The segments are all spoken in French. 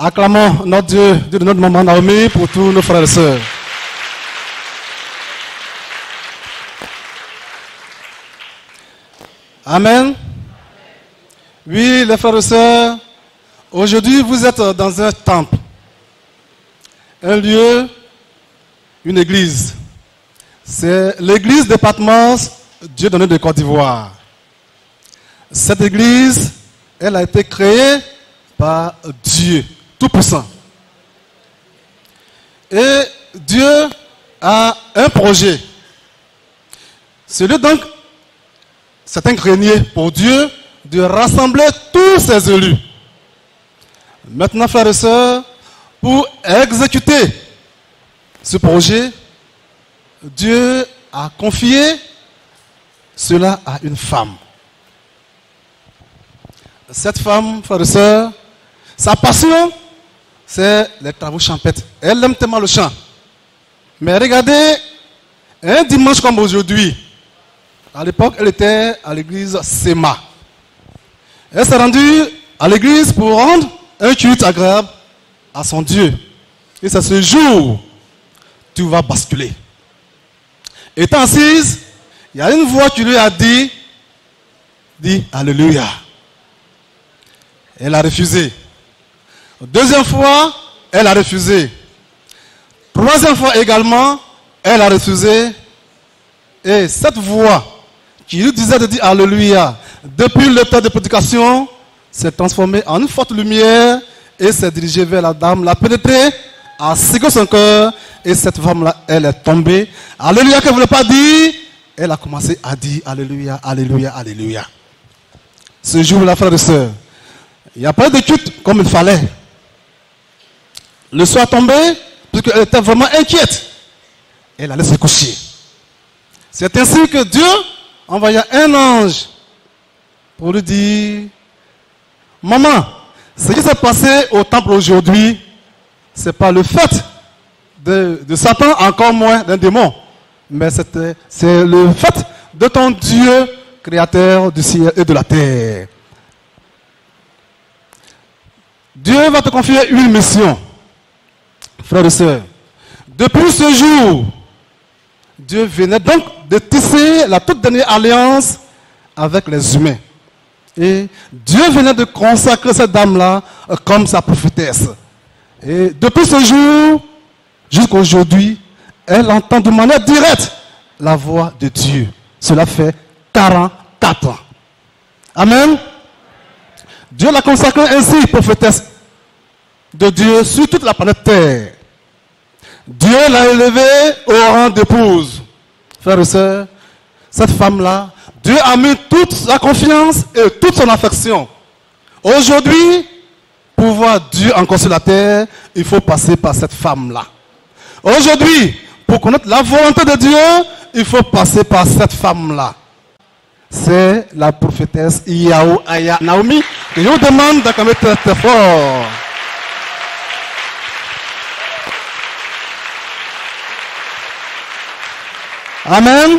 Acclamons notre Dieu, Dieu de notre maman Naomi, pour tous nos frères et sœurs. Amen. Oui, les frères et sœurs, aujourd'hui vous êtes dans un temple, un lieu, une église. C'est l'église Patmos, Dieu donné de Côte d'Ivoire. Cette église, elle a été créée par Dieu, Tout-Puissant. Et Dieu a un projet. Celui donc, c'est un grenier pour Dieu de rassembler tous ses élus. Maintenant, frères et sœurs, pour exécuter ce projet, Dieu a confié cela à une femme. Cette femme, frères et sœurs, sa passion, c'est les travaux champêtres. Elle aime tellement le chant. Mais regardez, un dimanche comme aujourd'hui, à l'époque, elle était à l'église Sema. Elle s'est rendue à l'église pour rendre un culte agréable à son Dieu. Et c'est ce jour, tu vas basculer. Étant assise, il y a une voix qui lui a dit, dit Alléluia. Elle a refusé. Deuxième fois, elle a refusé. Troisième fois également, elle a refusé. Et cette voix qui lui disait de dire Alléluia, depuis le temps de prédication, s'est transformée en une forte lumière et s'est dirigée vers la dame, l'a pénétrée, a sécurisé son cœur et cette femme-là, elle est tombée. Alléluia, qu'elle ne voulait pas dire. Elle a commencé à dire Alléluia, Alléluia, Alléluia. Ce jour-là, frères et sœurs, il n'y a pas de culte comme il fallait. Le soir tombé, puisqu'elle était vraiment inquiète, elle allait se coucher. C'est ainsi que Dieu envoya un ange pour lui dire, maman, ce qui s'est passé au temple aujourd'hui, ce n'est pas le fait de, de Satan, encore moins d'un démon, mais c'est le fait de ton Dieu, créateur du ciel et de la terre. Dieu va te confier une mission, frères et sœurs. Depuis ce jour, Dieu venait donc de tisser la toute dernière alliance avec les humains. Et Dieu venait de consacrer cette dame-là comme sa prophétesse. Et depuis ce jour jusqu'à aujourd'hui, elle entend de manière directe la voix de Dieu. Cela fait 44 ans. Amen. Dieu l'a consacrée ainsi, prophétesse de Dieu sur toute la planète Terre. Dieu l'a élevée au rang d'épouse. Frères et sœurs, cette femme-là, Dieu a mis toute sa confiance et toute son affection. Aujourd'hui, pour voir Dieu encore sur la terre, il faut passer par cette femme-là. Aujourd'hui, pour connaître la volonté de Dieu, il faut passer par cette femme-là. C'est la prophétesse Yahou Aya Naomi que je vous demande très très fort. Amen.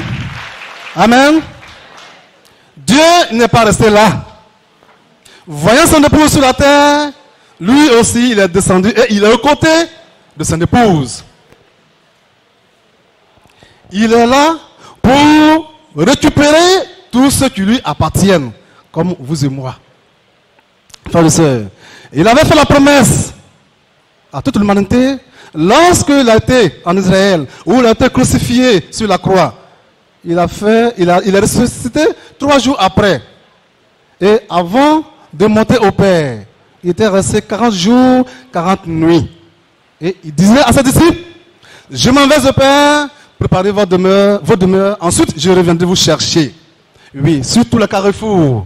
Amen. Dieu n'est pas resté là. Voyant son épouse sur la terre, lui aussi, il est descendu et il est aux côtés de son épouse. Il est là pour récupérer tout ce qui lui appartiennent, comme vous et moi. Frères et sœurs, il avait fait la promesse à toute l'humanité lorsqu'il a été en Israël, où il a été crucifié sur la croix. Il a fait, il a, il ressuscité trois jours après. Et avant de monter au Père, il était resté 40 jours, 40 nuits. Et il disait à ses disciples, je m'en vais au Père, préparez votre demeure, votre demeure, ensuite je reviendrai vous chercher. Oui, sur tous les carrefours,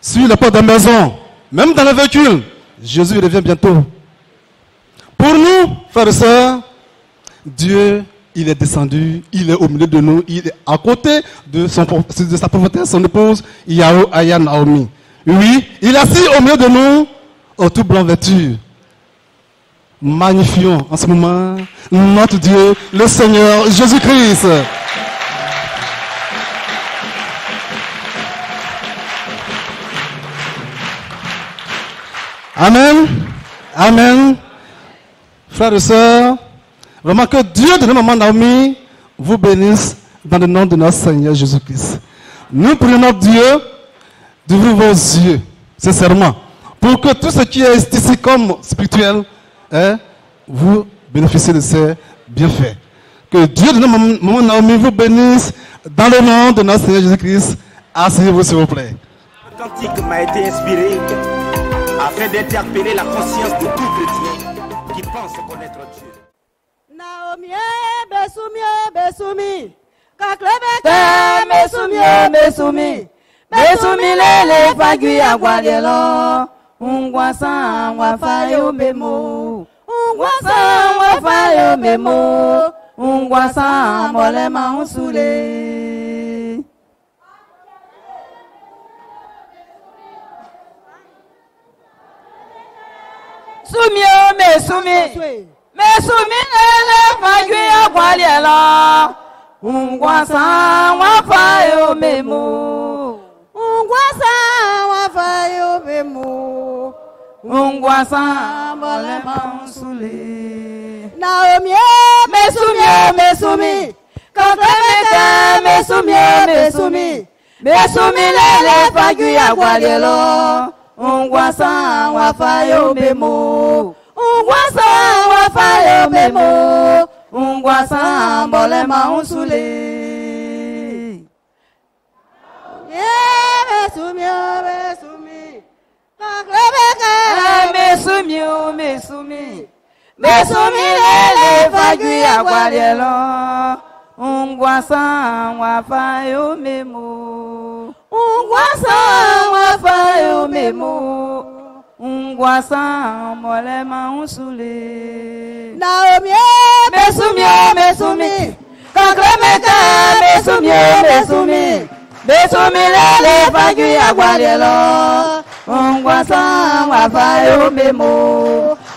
sur les portes de maison, même dans les véhicules, Jésus revient bientôt. Pour nous, frères et sœurs, Dieu, il est descendu, il est au milieu de nous, il est à côté de, sa prophétesse, son épouse, Yahoo Aya Naomi. Oui, il est assis au milieu de nous, au tout blanc vêtu. Magnifions en ce moment notre Dieu, le Seigneur Jésus-Christ. Amen. Amen. Frères et sœurs, vraiment que Dieu de notre maman Naomi vous bénisse dans le nom de notre Seigneur Jésus-Christ. Nous prions Dieu d'ouvrir vos yeux, sincèrement, pour que tout ce qui est ici comme spirituel, hein, vous bénéficiez de ces bienfaits. Que Dieu de notre maman Naomi vous bénisse dans le nom de notre Seigneur Jésus-Christ. Asseyez-vous s'il vous plaît. M'a été inspiré afin d'interpeller la conscience de tout pense connaître Dieu. Naomi, Bessoumi, Bessoumi. Kaklebeke, Bessoumi, Bessoumi. Bessoumi, lele, fagui, aguadelo. Ungwasa, wafayo, bemo. Ungwasa, wafayo, bemo. Ungwasa, molema, unsule. Sumi o oh, me sumi. Me sumi lele fagui akwali ela. Ngwasa wafa yo me mu. Ngwasa wafa yo me mu. Ngwasa bole mansule. Naomi oh, o me sumi o oh, me sumi. Kante mete me sumi o me sumi. Me sumi lele fagui akwali ela ngwasa wafa yome mo ngwasa wafa yome mo ngwasa mbole mausule yemesumi yemesumi nakrebeka yemesumi yemesumi oh, mesumi lele faju ya gwalelo ngwasa wafa yome mo ngwasan wafa yomemo ngwasan mɔlɛma nsule. naomi ye mesumi ye mesumi kankirame ka mesumi ye mesumi mesumi lele fagi agbale lɔ ngwasan wafa yomemo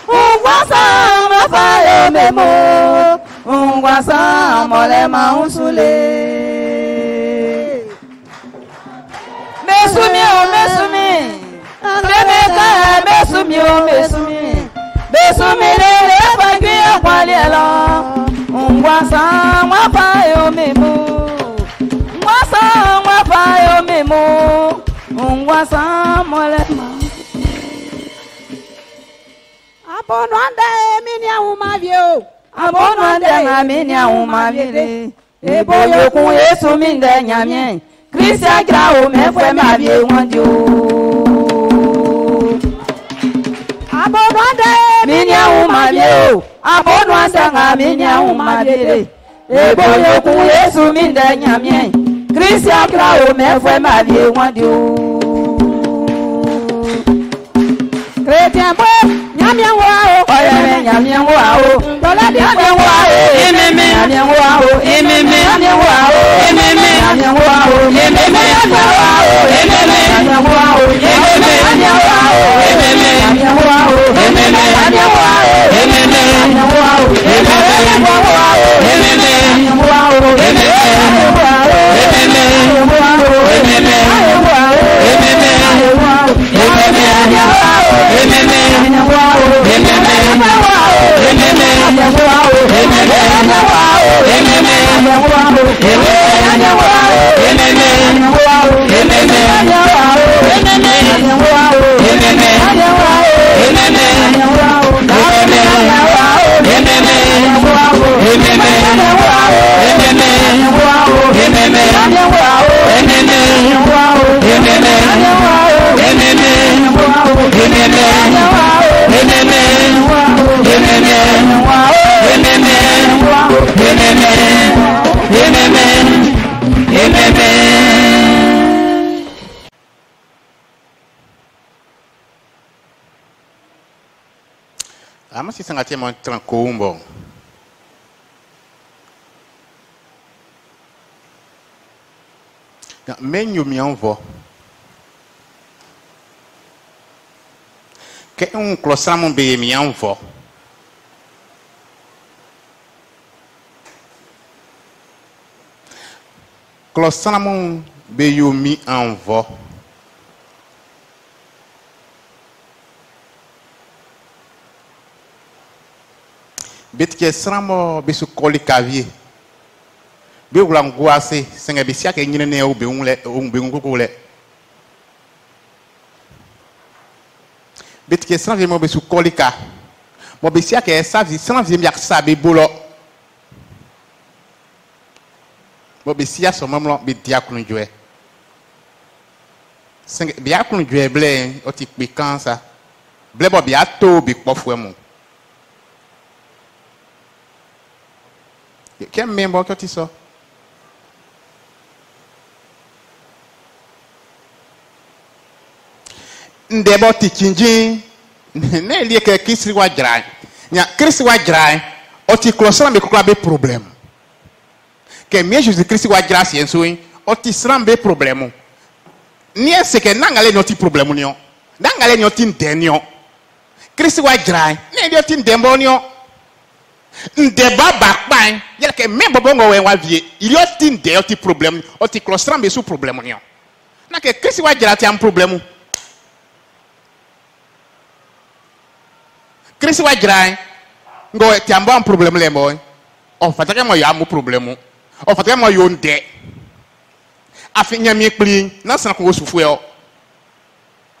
ngwasan wafa yomemo ngwasan mɔlɛma nsule. mesumi o mesumi bemeka mesumi o mesumi mesumi lele fagi akwali lọ ngwasa nwafa yomimu e, ngwasa nwafa yomimu e, ngwasa mọlẹmọ. abonu anda emi ni àwọn máa fi o. abonu anda emi ni àwọn máa fi re ebo yòókù Jésù mi ń dẹ̀ nyàmíẹ́. Christian, kira o mẹ́fọ́ máa bí wọ́n di o. àbọ̀dọ̀ dé mi ní ẹ̀hún máa bí o àbọ̀dọ̀ sẹ́ńgà mi ní ẹ̀hún máa bí o. ègbò yòókù yéésù mi ń dẹ̀ nyàmíẹ̀ kristian kira o mẹ́fọ́ máa bí wọ́n di o. Kretiambo, nyamiango ao. Oyere nyamiango ao. Dola di nyamiango ao. Ememe nyamiango ao. Ememe nyamiango ao. Ememe nyamiango ao. Ememe nyamiango ao. Ememe nyamiango ao. Ememe nyamiango ao. Ememe nyamiango ao. Ememe nyamiango ao. até um tranquilo. Menho minha avó. Que um clossamo bem minha avó. Clossamo bem minha avó. bitikɛ siran mɔ bisu kɔli kavi bi wula ngoase sɛgɛn bi siakɛ ɲinɛnɛ o bɛn lɛ o bɛn koko lɛ bitikɛ siran fi mɔ bisu kɔli ka. Mɔ bi siakɛ safi siran fi mi aksa bi bolɔ mɔ bi sia sɔmɔmlɔ bi dia kulunjɔɛ sɛgɛn bi a blɛ o ti kpi kan sa blɛ bɔ bi a bi kpɔfuɛ mu. kẹ́ mi bọ́ kẹ́ ti sọ. ndebɔ ti kyinkyini ne elie kɛ kirisi wa dzra nya kirisi wa dzra ɔti kuro sram bi kura bi problem. Kɛ mie jesu kirisi wa dzra seɛ nso yi ɔti sram bi problem. Nie seke nangale ni ɔti problem ni ɔ nangale ni ɔti ndɛ ni ɔ wa dzra ne elie ɔti ndɛ bɔ ni ɔ ndeba bakpan yɛlɛ kɛ mɛ bɔbɔ ŋɔ wɛn wa vie. Ili o ti ndɛ o ti problème o ti klɔsira bɛ su problème ni o na kɛ kirisi wa jara ti an problème kirisi wa jara ŋɔ ti an bɔ an problème lɛ mɔ ɔ fatakɛ mɔ yɔ amu problème ɔ fatakɛ mɔ yɔ ndɛ afi nyami kpli na san ko sufu yɛ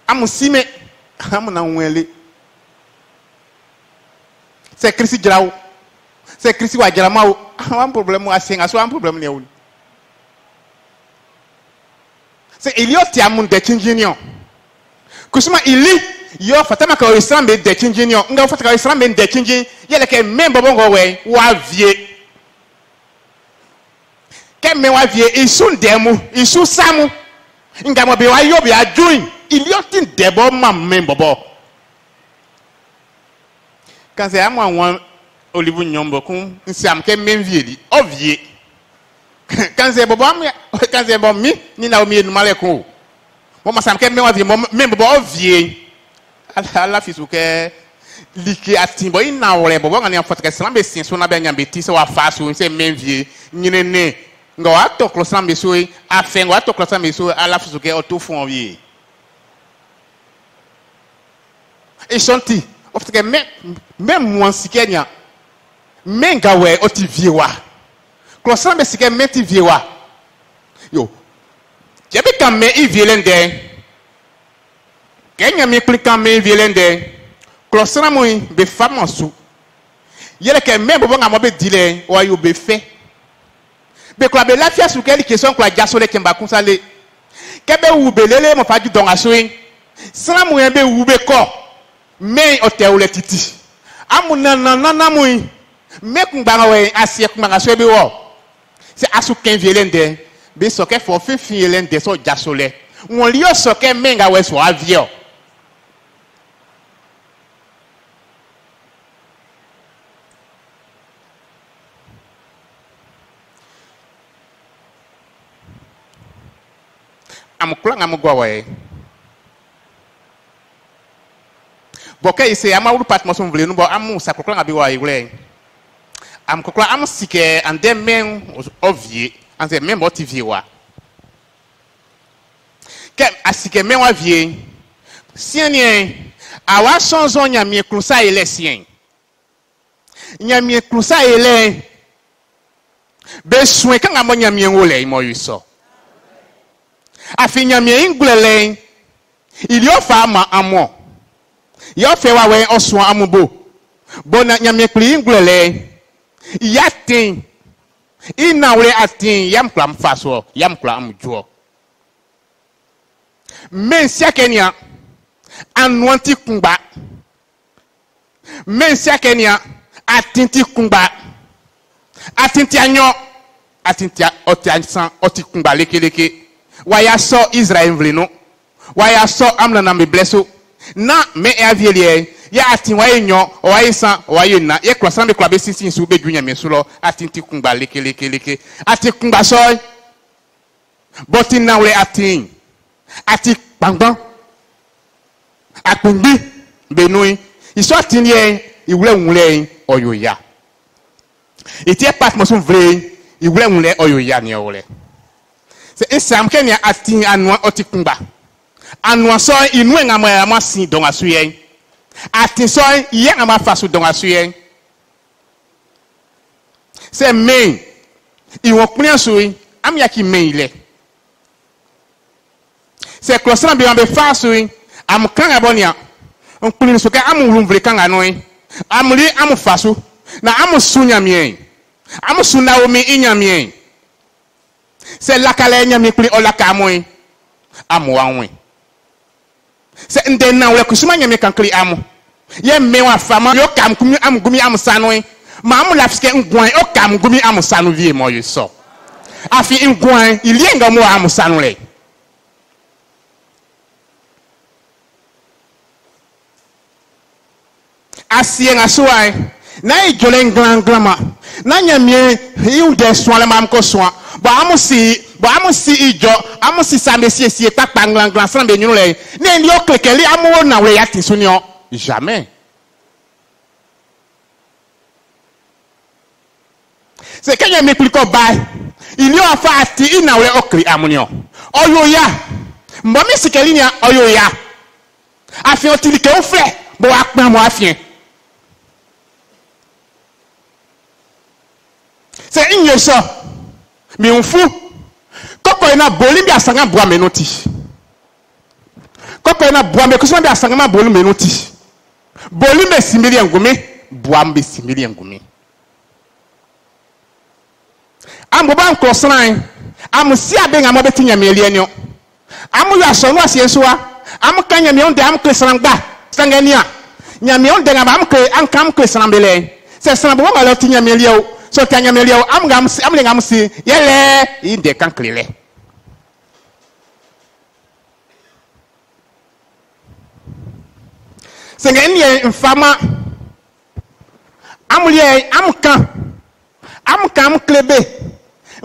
amu sime amu na ŋwɛli sɛ kirisi jara o sɛ kristi wɔ agyarama wo? Wan problem asɛn aso wan problem ne ɛwo sɛ eli ɔte amu dɛkyingyiniɔ kusuma eli yɔ fatama ka ɔyɛsiran bɛ dɛkyingyiniɔ nga fatama ka ɔyɛsiran bɛ dɛkyingyini yɛlɛ kɛ mɛn bɔbɔ nkɔ wɛ wa vie. Kɛ mɛn wa vie isu dɛmu isu samu nga mɔ bi wa yɔ bi adun eli ɔte dɛbɔ ma mɛn bɔbɔ kansɛ amu àwọn olivu nyɔnbɔ kun nsiam kɛ mɛ vie di ɔvie kanzɛ bɔbɔ amu kanzɛ bɔ mi ni na omi enuma lɛ kun o mɔ masam kɛ mɛ wa vie mɔ mɛ bɔbɔ ɔvie ala fisu kɛ like ati bɔ ina wɛrɛ bɔbɔ ŋani afɔtɛ kɛ siran bɛ sin so na ti sɛ wa fa so n sɛ mɛ vie ɲinɛ ne nga wa tɔ kɔlɔ siran bɛ so ye a fɛn nga wa tɔ kɔlɔ siran bɛ so ala fisu kɛ ɔtɔ fún ye esɔnti ɔfɔtɛ kɛ mɛ mɛ mɔn sikɛ nia mɛ nga wɛ ɔti vie wa. Kɔlɔsiran bɛ sikɛ mɛ ti vie wa. Yo cɛ bi kan mɛ i vie lɛ dɛ kɛ ɲami kuli kan mɛ i vie lɛ dɛ kɔlɔsiran mu bɛ fa ma so yɛlɛ kɛ mɛ bɔbɔ nga mɔ bɛ di lɛ wa yo bɛ fɛ bɛ kura bɛ lafiya su kɛ likesɔn kura jaso lɛ kɛmɛ kunsa le. Kɛ bɛ wu bɛ lele mɔ fa ju dɔn ka so ye siran mu yɛ bɛ wu bɛ kɔ mɛ ɔtɛ wulɛ titi. Amu nana nana me kun gbanga wɛ aseɛ kun gbanga so bi wɔ sɛ asu kɛnvi lɛ ndɛ bi sɔkɛ fɔ fifin lɛ ndɛ sɔ jaso lɛ wɔn liɔ sɔkɛ mɛ nga wɛ sɔ aviɛ o. amukula nga mugwa wɛ bɔkɛ yi se amawulu pati mɔsɔn vile nubɔ amu sakukula nga bi wɔ ayi wlɛ am kokora am sikɛ and then men ɔvie and then men bɔ ti vie wa. Kɛ asikɛ men wa vie siɛniɛ awa sɔnzɔn nyamie kurusa yi lɛ siɛn nyamie kurusa yi lɛ bɛ sun kan ka bɔ nyamie wo lɛ imɔ yi sɔ afi nyamie yi gblɛ lɛ ili ɔfa ama amɔ yɔ fɛ wa wɛ ɔsɔn amubo. Bɔn nyamie kuli yi gblɛ lɛ ya ten i nawre a ten yam kura m fa soɔ yam kura m joɔ men sɛkɛ nia a nɔn ti kun gba men sɛkɛ nia ɔti a ɔti kun lekeleke wa sɔ israel vilenu wa ya sɔ amuna na mi blɛ na mɛ ɛ avieliɛ yɛate wayɛ nyɔ ɔwayɛ sa ɔwayɛ na. Yɛkora sana bɛkora bɛsinsin so wobɛdwu nyame so lɔ. Atente kungba lekelekele. Ate kungba sɔe bɔte nawerɛ atee ate gbangban akpungbi benue isɔ ate yɛ iwulɛ ŋulɛ ɔyoya itiɛ pat mɔ so vre iwulɛ ŋulɛ ɔyoya niɛ wɔlɛ sɛ esam kɛ nea ate anua ɔte kungba. Anua sɔ inu eŋamɔ ɛyamɔ asi dɔn asu yɛ ati sɔɔ yɛ ŋamɔ afa so dɔn asu yɛ sɛ main ìwọ̀n kúnlẹ̀ so yi ami yà kí main lẹ̀ sɛ kɔlɔsira bi wọn bɛ fa so yi amu kanga bɔ nia nkuli so kɛ amu wulunvili kanga no yi amuli amu fa so. Na amu sun nyamiɛ amu sun naomi i nyamiɛ sɛ lakalɛ nyami kuli ɔlaka amu yi amu wa ŋui sɛ ndɛ na wɔyɛ kusuma nyɛ mi kankiri amu yɛ mmɛn wa fama yɛ ɔkam gumi amu gumi amu sanoi maa mu lafisikɛ nguan ɔkam gumi amu sanu vie mɔ yi sɔ afi nguan ilie nga mu wa amu sanu lɛ. asie nga so wa yi na yi jɔlen glan glan ma na nyɛ mie yi de sɔn lɛ maa mu ko sɔn bɔn amu si bɔn amu si idzɔ amu si same siesie kpakpa ŋlaŋlaŋ srã be nyɔnu le ne yi wo kekeli amewo na wo ya ti so niɔ jamais. seke nye mi kplikɔ ba iliɔ afa ati ina wo le ɔkiri amu niɔ ɔyo ya mbɔ mi sikeli nia ɔyo ya afiɛ otili ke wo filɛ bɔn wa kpɛ amu afiɛ. sɛ nyesɔ mi fou. Kɔkɔ yi boli bi asanga bua mɛ n'oti. Kɔkɔ yi bua mɛ kusuma bi asanga ma boli mɛ n'oti. Boli bɛ simiri ngumi bua bɛ simiri ngumi amu ba nkɔsran yi amu si abe nga mo bɛ ti amu yɔ asɔ so wa amu ka nyamia de amu kele sran gba ɔn de nga ba amu kele anka amu kele sran sɛ sran bɔ ma lɛ ti nyamia o. so kanyamelea amlenga am msi yele inde kanklile sẽnga n yɛ n fama am yɛ am kã am kã am klebe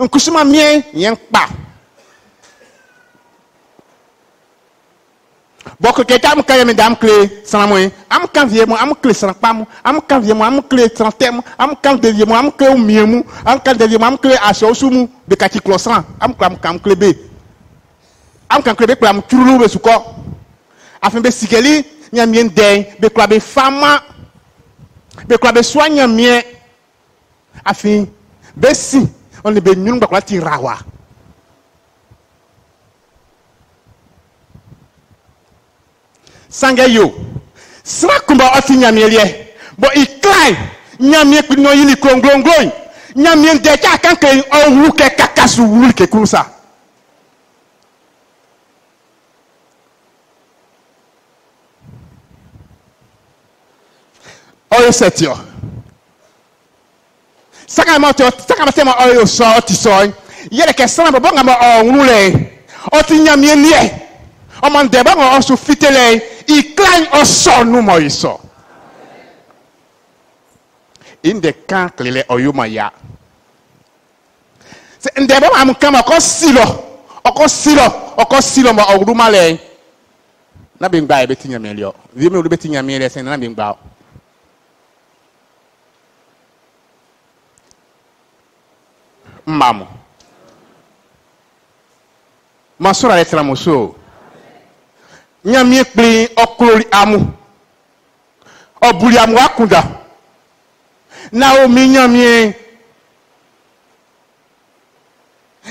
n kusuma miɛ yẽ n kpa bɔkɔ kɛkɛ am kan yɛ dam kile sanamu ye am kan vie mu am kile sanakpa mu am kan vie mu am kile sanatɛ mu am kan devie mu am kile mie mu am kan devie mu am kile asɔsu mu bekati kplɔ san am kan kan kile be. Am kan kile be kple am turulu be sukɔ afin be sikeli nyamie dɛn be kura be fama. Be kura be sua nyamie afin be si. Ɔni be nyunu gbakura ti ra wa. Sange yo. Sira kunba ɔti nyamieliɛ bɔn iklai nyamie kpi nɔ yili klonglongloin nyamie dɛ kí a kan kɛ ɔwu kɛ kaka su wuli kɛ kuru sa. ɔyɛ sɛtiɔ sakama tɛ sakama tɛ ma ɔyɛ sɔ ɔti sɔ yɛlɛ kɛ sanna bɔ bɔ nga ma ɔwulu lɛ ɔti nyamie liɛ ɔmɔ ndɛ bɔ nga ɔsu fitele iklan Iklań osonuma iso. Inde kan klele oyuma ya. Se ndebe ma mkama ko silo. Oko silo. Oko silo ma ogruma le. Na bi ngba e betinya mi lio. Di mi ru betinya mi re se na bi ngba. Mamu. Masura le tramuso. Nyamie kpli ɔkulori amu. Ɔbuli amu akunda naomi nyamie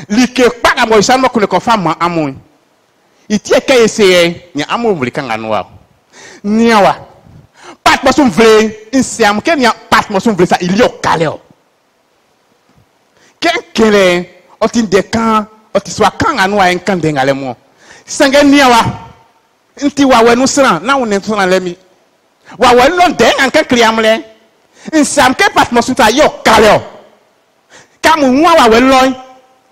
like kpaga mɔ isan mɔ kune kɔfa ma amu. Itie kɛ ese yɛ nya amu wuli kan ka nua niawa pat mɔ sun vle nsiamu kɛ nia pat mɔ sun vle sa ili ɔkalɛ o kɛnkɛlɛ ɔti dɛ kan ɔti sɔ akan anu ayɛ nkan dɛ ngalɛ mɔ sɛngɛ nia wa nti wawɛ no sena na wo ne sena lɛ mi wawɛ no dɛ anka kriam lɛ nsam ke patmɔ so ta yɔ kalɛ o ka mo hu wawɛ lɔn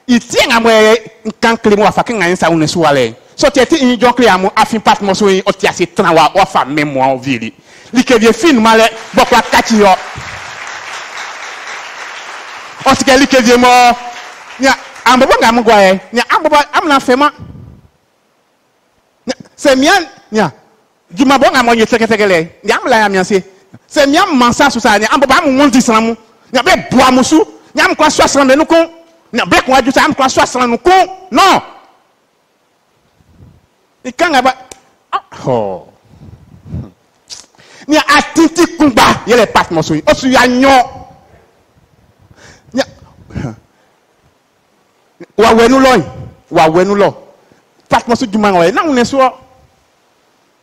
iti ŋa mo yɛ nkan kiri mo wafa ke ŋa nsa wo ne so wa lɛ so tiɛ ti yin jɔn afi patmɔ so yin ɔti ase tena wa wafa mɛ mo an viiri likevie fin ma lɛ gbɔkɔ akatsi yɔ ɔsikɛ likevie mɔ nya ambobo ŋa mo gɔ yɛ nya ambobo amuna fɛ ma. C'est mien, nya. Du ma bon à moi, c'est que c'est que les. Nya, la mia, c'est. C'est mien, mansa sous ça, nya, en bas, mon dis sans mou. Nya, bé, bois moussou. Nya, m'kwa sois sans nous con. Nya, bé, quoi, du ça, m'kwa sois sans nous con. Non. Et quand elle va. Oh. Nya, atinti kumba, y'a les pattes moussou. sou. Osu y'a nyon. Nya. Wa wenu loy. Wa wenu loy fatuma so dwuma wɔyɛ na wɔn nso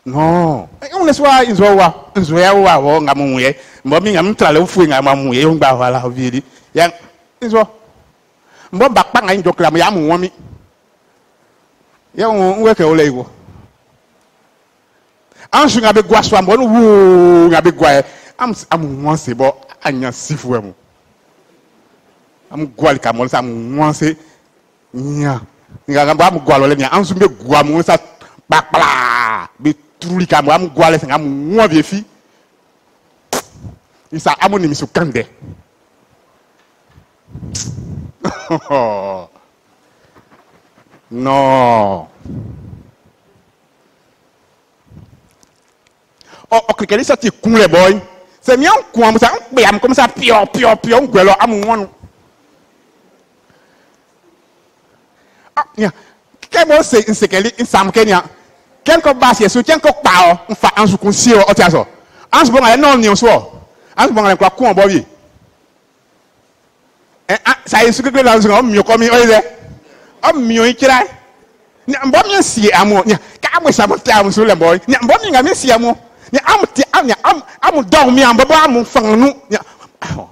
nɔɔ wɔn nso nzɔ wa nzɔya wa wɔ nga mo yɛ mbɔ mi nga mo tra le fue nga mo yɛ yɔn gba wa la vie di. Yɛ nzɔ mbɔ ba kpa nga ŋdɔ kura mo yɛ amu wɔn mi. Yɛ wɔn nwɛ kɛ wɔlɛ yi wɔ ansu nga bɛ gua so mbɔ no woo nga bɛ gua yɛ amu wɔn se bɔ anya si fu ɛmu amu gua li ka amu wɔn se nyaa nga nga mu gua lɔlɛ mi an sun bɛ gua mu sa kpakpla bɛ turuli ka mu an mu gua lɛ sɛŋ an mu ŋua bɛ fi. Isa an mu nimisi kan dɛ nɔɔ o ɔkirikɛli sɛ ti kun lɛ bɔ ye sɛ mi an kun amusa an kpɛ amu kɔmi sa piyɔ piyɔ piyɔ n gɔlɔ amu. kɛ mo se nsekɛli nsam kɛnea kɛn kɔ baasiɛ so kɛn kɔ kpaawɔ nfa ansukun si wɔ ɔtí asɔ ansukun bɔn ka yɛ nɔɔ niɛ soɔ ansukun bɔn ka yɛ kura kún ɔbɔ bi ɛ a sayi sukukiri la ansukun ɔmiɔ kɔmi ɔyi dɛ ɔmiɔ yi kyerɛ ni mbɔ mi si amu ni k'amu samu tɛ amu so lɛ mbɔ yi ni mbɔ mi nga mi si amu ni amu ti amu ni amu amu dɔw mi amu bɔbɔ amu fanganu ni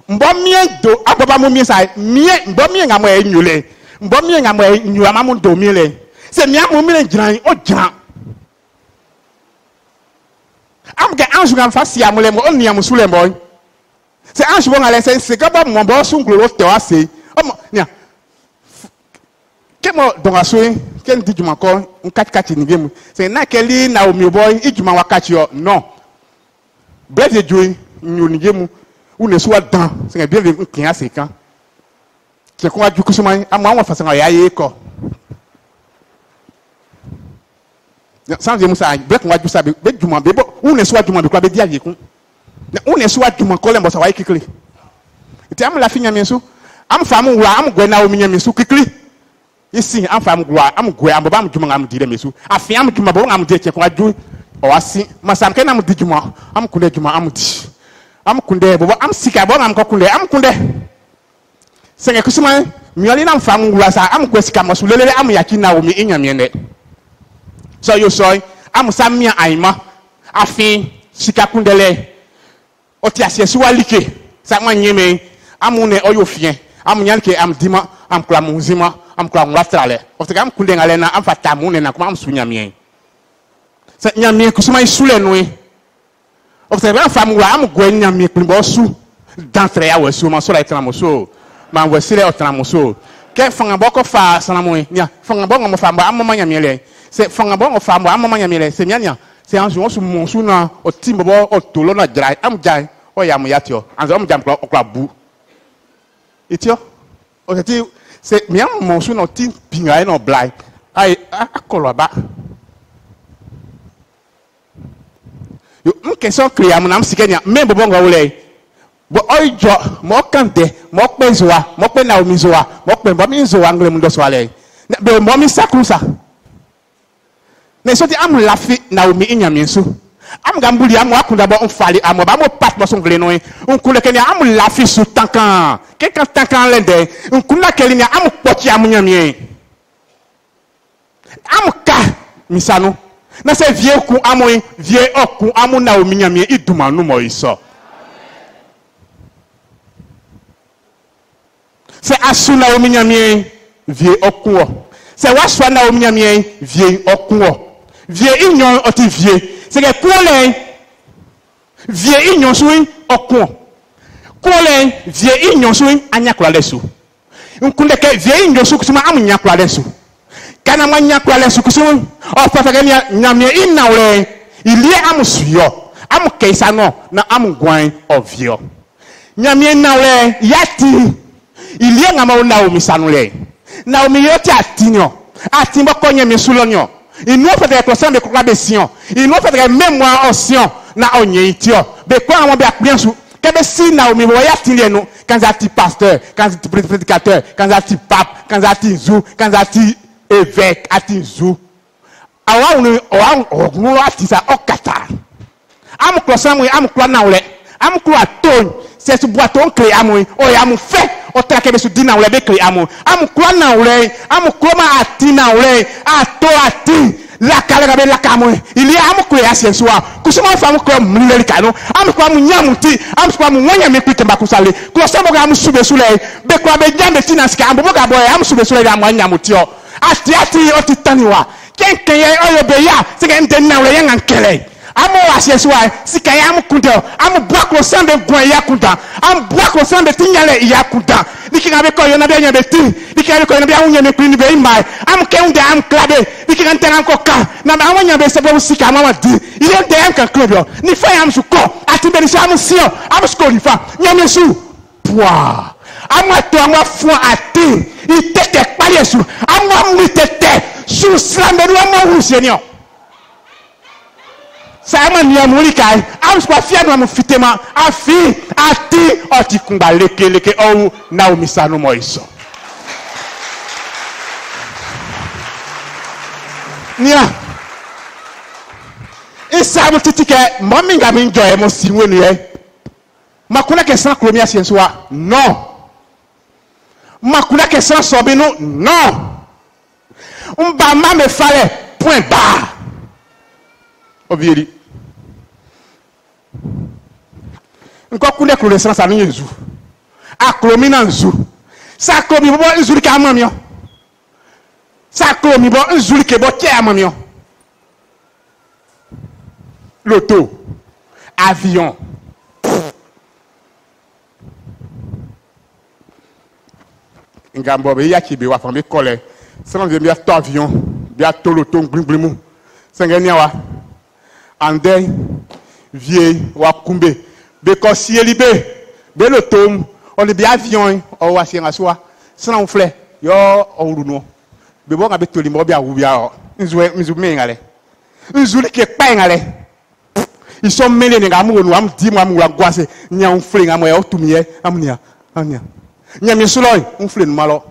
mbɔ mi do abɔbɔ amu mi sa mi mbɔ mi nga mu yɛ nyule lɛ nbɔ miɛ ŋa mɔ yɛ nyu amu do miɛ lɛ. Sɛ miɛ amu miɛ gyina yi o gyina. Amu kɛ ansu ka nfa si amu lɛ mɔ o ni amu su lɛ mɔ sɛ ansu bɔ ŋa lɛ sɛ sika bɔ mɔ bɔ sunkuro tɛ wa se. Ɔmɔ nia kemɔ dɔnkaso ye kɛ n di juma kɔ n kati kati nige mu. Sɛ n'a kɛli naomi bɔ i juma wa kati yɔ non bɛɛ de jo ye nyo nige mu. U ne suwa dan sɛgɛn bɛɛ de n se kan kyekwa adwukusuman ama wɔn afasa na ɔyɛ ayɛ kɔ sanni mu sa bɛɛ kun wa jusa bɛ juma bɛ bɔ wọn na so adwuma bɛ kura bɛ di ayɛ kun wọn na so adwuma kɔlɛn bɔ sa wɔayɛ kikiri nti amu lafi nyami so amu fa amu wura amu gɔɛ na omi nyami so kikiri esi amu fa amu wura amu gɔɛ amu bɔ amu juma amu di dɛmɛ so afi amu juma bɔ amu di kyekwa adu ɔwa si masam kɛ na amu di juma amu kun dɛ juma amu di. Amu kun dɛ bɔbɔ amu sika bɔ amu kɔ kun dɛ amu kun sẽngɛ kʋsma miɔl na n fam n wʋra saa am kʋ sikama sʋ lelere am yaki naomi y yãmyẽndɛ sã yʋsɔy am sã mia ãyma a sika kũndɛ lɛ o tɩ a sɩa sɩ wa like sã wã yẽme am wʋne o yo fẽ am amu am dɩma am kʋla mʋ zĩma am kʋla wʋra tra lɛ f tɩg am kũndẽngã lɛ na am fa taam wʋne na kʋma am sʋ yãmyẽ sã yãmyẽ kʋsma y sʋ lɛ noe f tɩg b n fam wʋra am goɛ yãmyẽ kpĩmbɔ sʋ dãtrɛ a wɛ sʋʋma sora y tãnamo soo ban wɔ sirɛ o tana muso kɛ fanga bɔ ko faa sanamu ye nya fanga bɔ ŋɔmɔ faa bɔ an mɔmɔ ɲamiyɛ lɛ sɛ fanga bɔ ŋɔ faa bɔ an mɔmɔ lɛ sɛ nya sɛ an sun o sun mɔnsu na o ti bɔ o tolo na jara an ja o yamu ya tiɔ an sɛ o mu ja nkura o bu i tiɔ o tɛ ti sɛ miya mɔnsu na o binga ye na o bila ye ayi a kɔlɔba yo n kɛsɛn kiri amu na n nya mɛ bɔ ŋɔ wele ye bo oy jo mo kante mo pe zoa mo pe na omi zoa mo pe bo mi zoa ngle mundo swale be mo mi sakru sa ne so ti am lafi na omi inyami nsu. Am gambuli am akunda bo mfali am ba mo pat mo songle no unkule kenya am lafi su tankan. Ke kan tankan lende unkula ni am pochi am nyami. Am ka misanu. Na se vie ku amoy vie okun amu na omi nyami iduma nu mo iso. sɛ aso na wɔn nyame vie ɔko wɔ. Sɛ wasoa na wɔn nyame vie ɔko wɔ. Vie inyɔn ɔte vie. Sɛ kɛ kuo lɛ vie inyɔn so ɔko wɔ. Kuo lɛ vie inyɔn so anyakura lɛ so. Nkunda vie inyɔn so kusuma amu nyakura lɛ so. Kana ma nyakura lɛ so kusuma ɔfɛfɛ kɛ nyame inawlɛ ilie amu suyɔ amu kɛyisa nɔ na amu guan ɔviɔ. Nyame inawlɛ yati ilie ngama naomi sanule naomi yote atinyo. Atimbo konye misulonyo. Inu ofeteke klosan bekokla besion inu ofeteke memoa osion na onye itio bekwa ngamo be akpiensu kebe si naomi bo ya tinle nu kanza ti pasteur kanza ti prédicateur kanza ti pape kanza ti nzu kanza ti évêque ati nzu awawuni ɔwawuni ɔwɔkunu atisa ɔkata amukura samui amukura nawulɛ amukura aton sɛsi buaton kiri amui ɔyɛ amu fɛ ɔtra kɛ bɛso di na wlɛ bɛkli amu. Amu kura na amu kuro ma ati na ato ati. Laka lɛ kabe laka amu ili amu kuro ya sɛnso wa kusuma fa amu kuro muli lɛ amu kuro amu nyamu ti. Amu kuro amu wɔnyɛ mi kpi tɛmba kusa le kuro sɛbɔ ka amu sube su lɛ bɛ kura bɛ jan bɛ na sika amu bɔ ka bɔ yɛ amu sube su lɛ amu anyamu ti yɔ ati ati ɔti tani wa. Kɛnkɛn yɛ ɔyɔ bɛ ya. Sɛgɛ n tɛ na yɛ ŋa kɛlɛ Amu wɔ asiasiwa sika ya Amu kunta ame bua kuro san de gun ya kunta ame bua kuro san de ti nya le ya kunta dike ŋa be kɔ yɔna be ti dike ŋa kɔ yɔna awu nya kuli ni be ima ye ame kɛŋ de ame kla be dike ŋa ŋa kɔ ka. Na be ame nya be sɛbɛ sika ame ama di. Ile de ŋa kan klo bi o ni fɛn ya ame su kɔ ati be ni se ame si o ame su su pua. Amu tɔ amu fún ati itete kpa yesu. Ame amu itete su silamɛ ni ame awu se ni o niamu wuli ka ye amu sɔgɔ fia nu amu fitema afi ati ɔti kunba lekeleke ɔwu naomi sanu mɔ isɔ nia isamu titi kɛ mɔ min ka mi jɔ yɛ mo si wenu yɛ makuna kɛ san kulomi asiɛ so wa nɔ makuna kɛ san sɔbinu nɔ nba ma me fa lɛ point ba obieri Nkwa koune kloune san sa nou yon zou. A kloumi nan zou. Sa kloumi bo yon zou li ka mam yon. Sa kloumi bo yon zou li ke bo kè a mam yon. Loto. Avyon. Nga mbobe yakibe wafan bi kole. Sanan de mi a to avyon. Bi a to loto mblim blimou. Senge nye wa. Andey. Vie wakoumbe. because be belo tom ɔne bi avion ɔwɔ asiɛngasoa sran filɛ yɔ ɔwuru nɔ bebo ŋa bi toli mɔgɔ bi awu bi awɔ nzu nzu mi ŋa lɛ nzu li ke kpa ŋa lɛ isɔ mele ne ŋa mu wo nu amu di mu amu wa guase nya nfile ŋa mu yɛ ɔtu mi yɛ amu nia amu nia nyamisulɔ yi nfile numa lɔ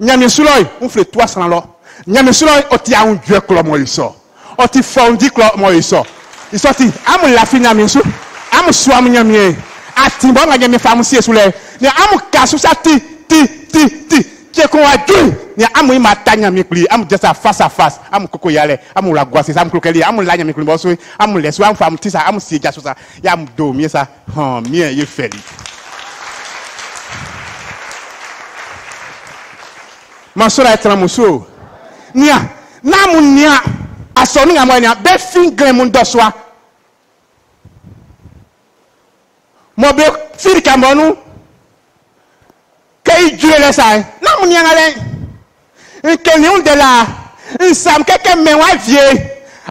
nyamisulɔ yi nfile tu asan lɔ nyamisulɔ yi ɔti awu jɛ klɔ mɔ yi sɔ ɔti fɔndi klɔ mɔ yi sɔ isɔti amu lafi nyamisu amu su amu nyamie. Ati bɔ ŋa nyami fa amu sie lɛ ni amu ka susa ti ti ti ti. Tsekun wa ju. Ni amu yi ma ta nyami kuli. Amu jɛsa face à amu koko ya amu la guase amu koko kɛli amu la nyami kuli bɔ amu lɛ so amu fa amu ti sa amu si ja so sa. Ya amu do miɛ sa. Hɔn miɛ ye fɛli. masora ɛtena mu so nia. N'amu nia. Asɔnu ŋa mɔ nia. Bɛ fi gɛlɛn mu dɔsua mɔ mo be siri kamonu kei jure le sai. Na mu nyanga le nke ni unde la. Nsam keke me wa vie.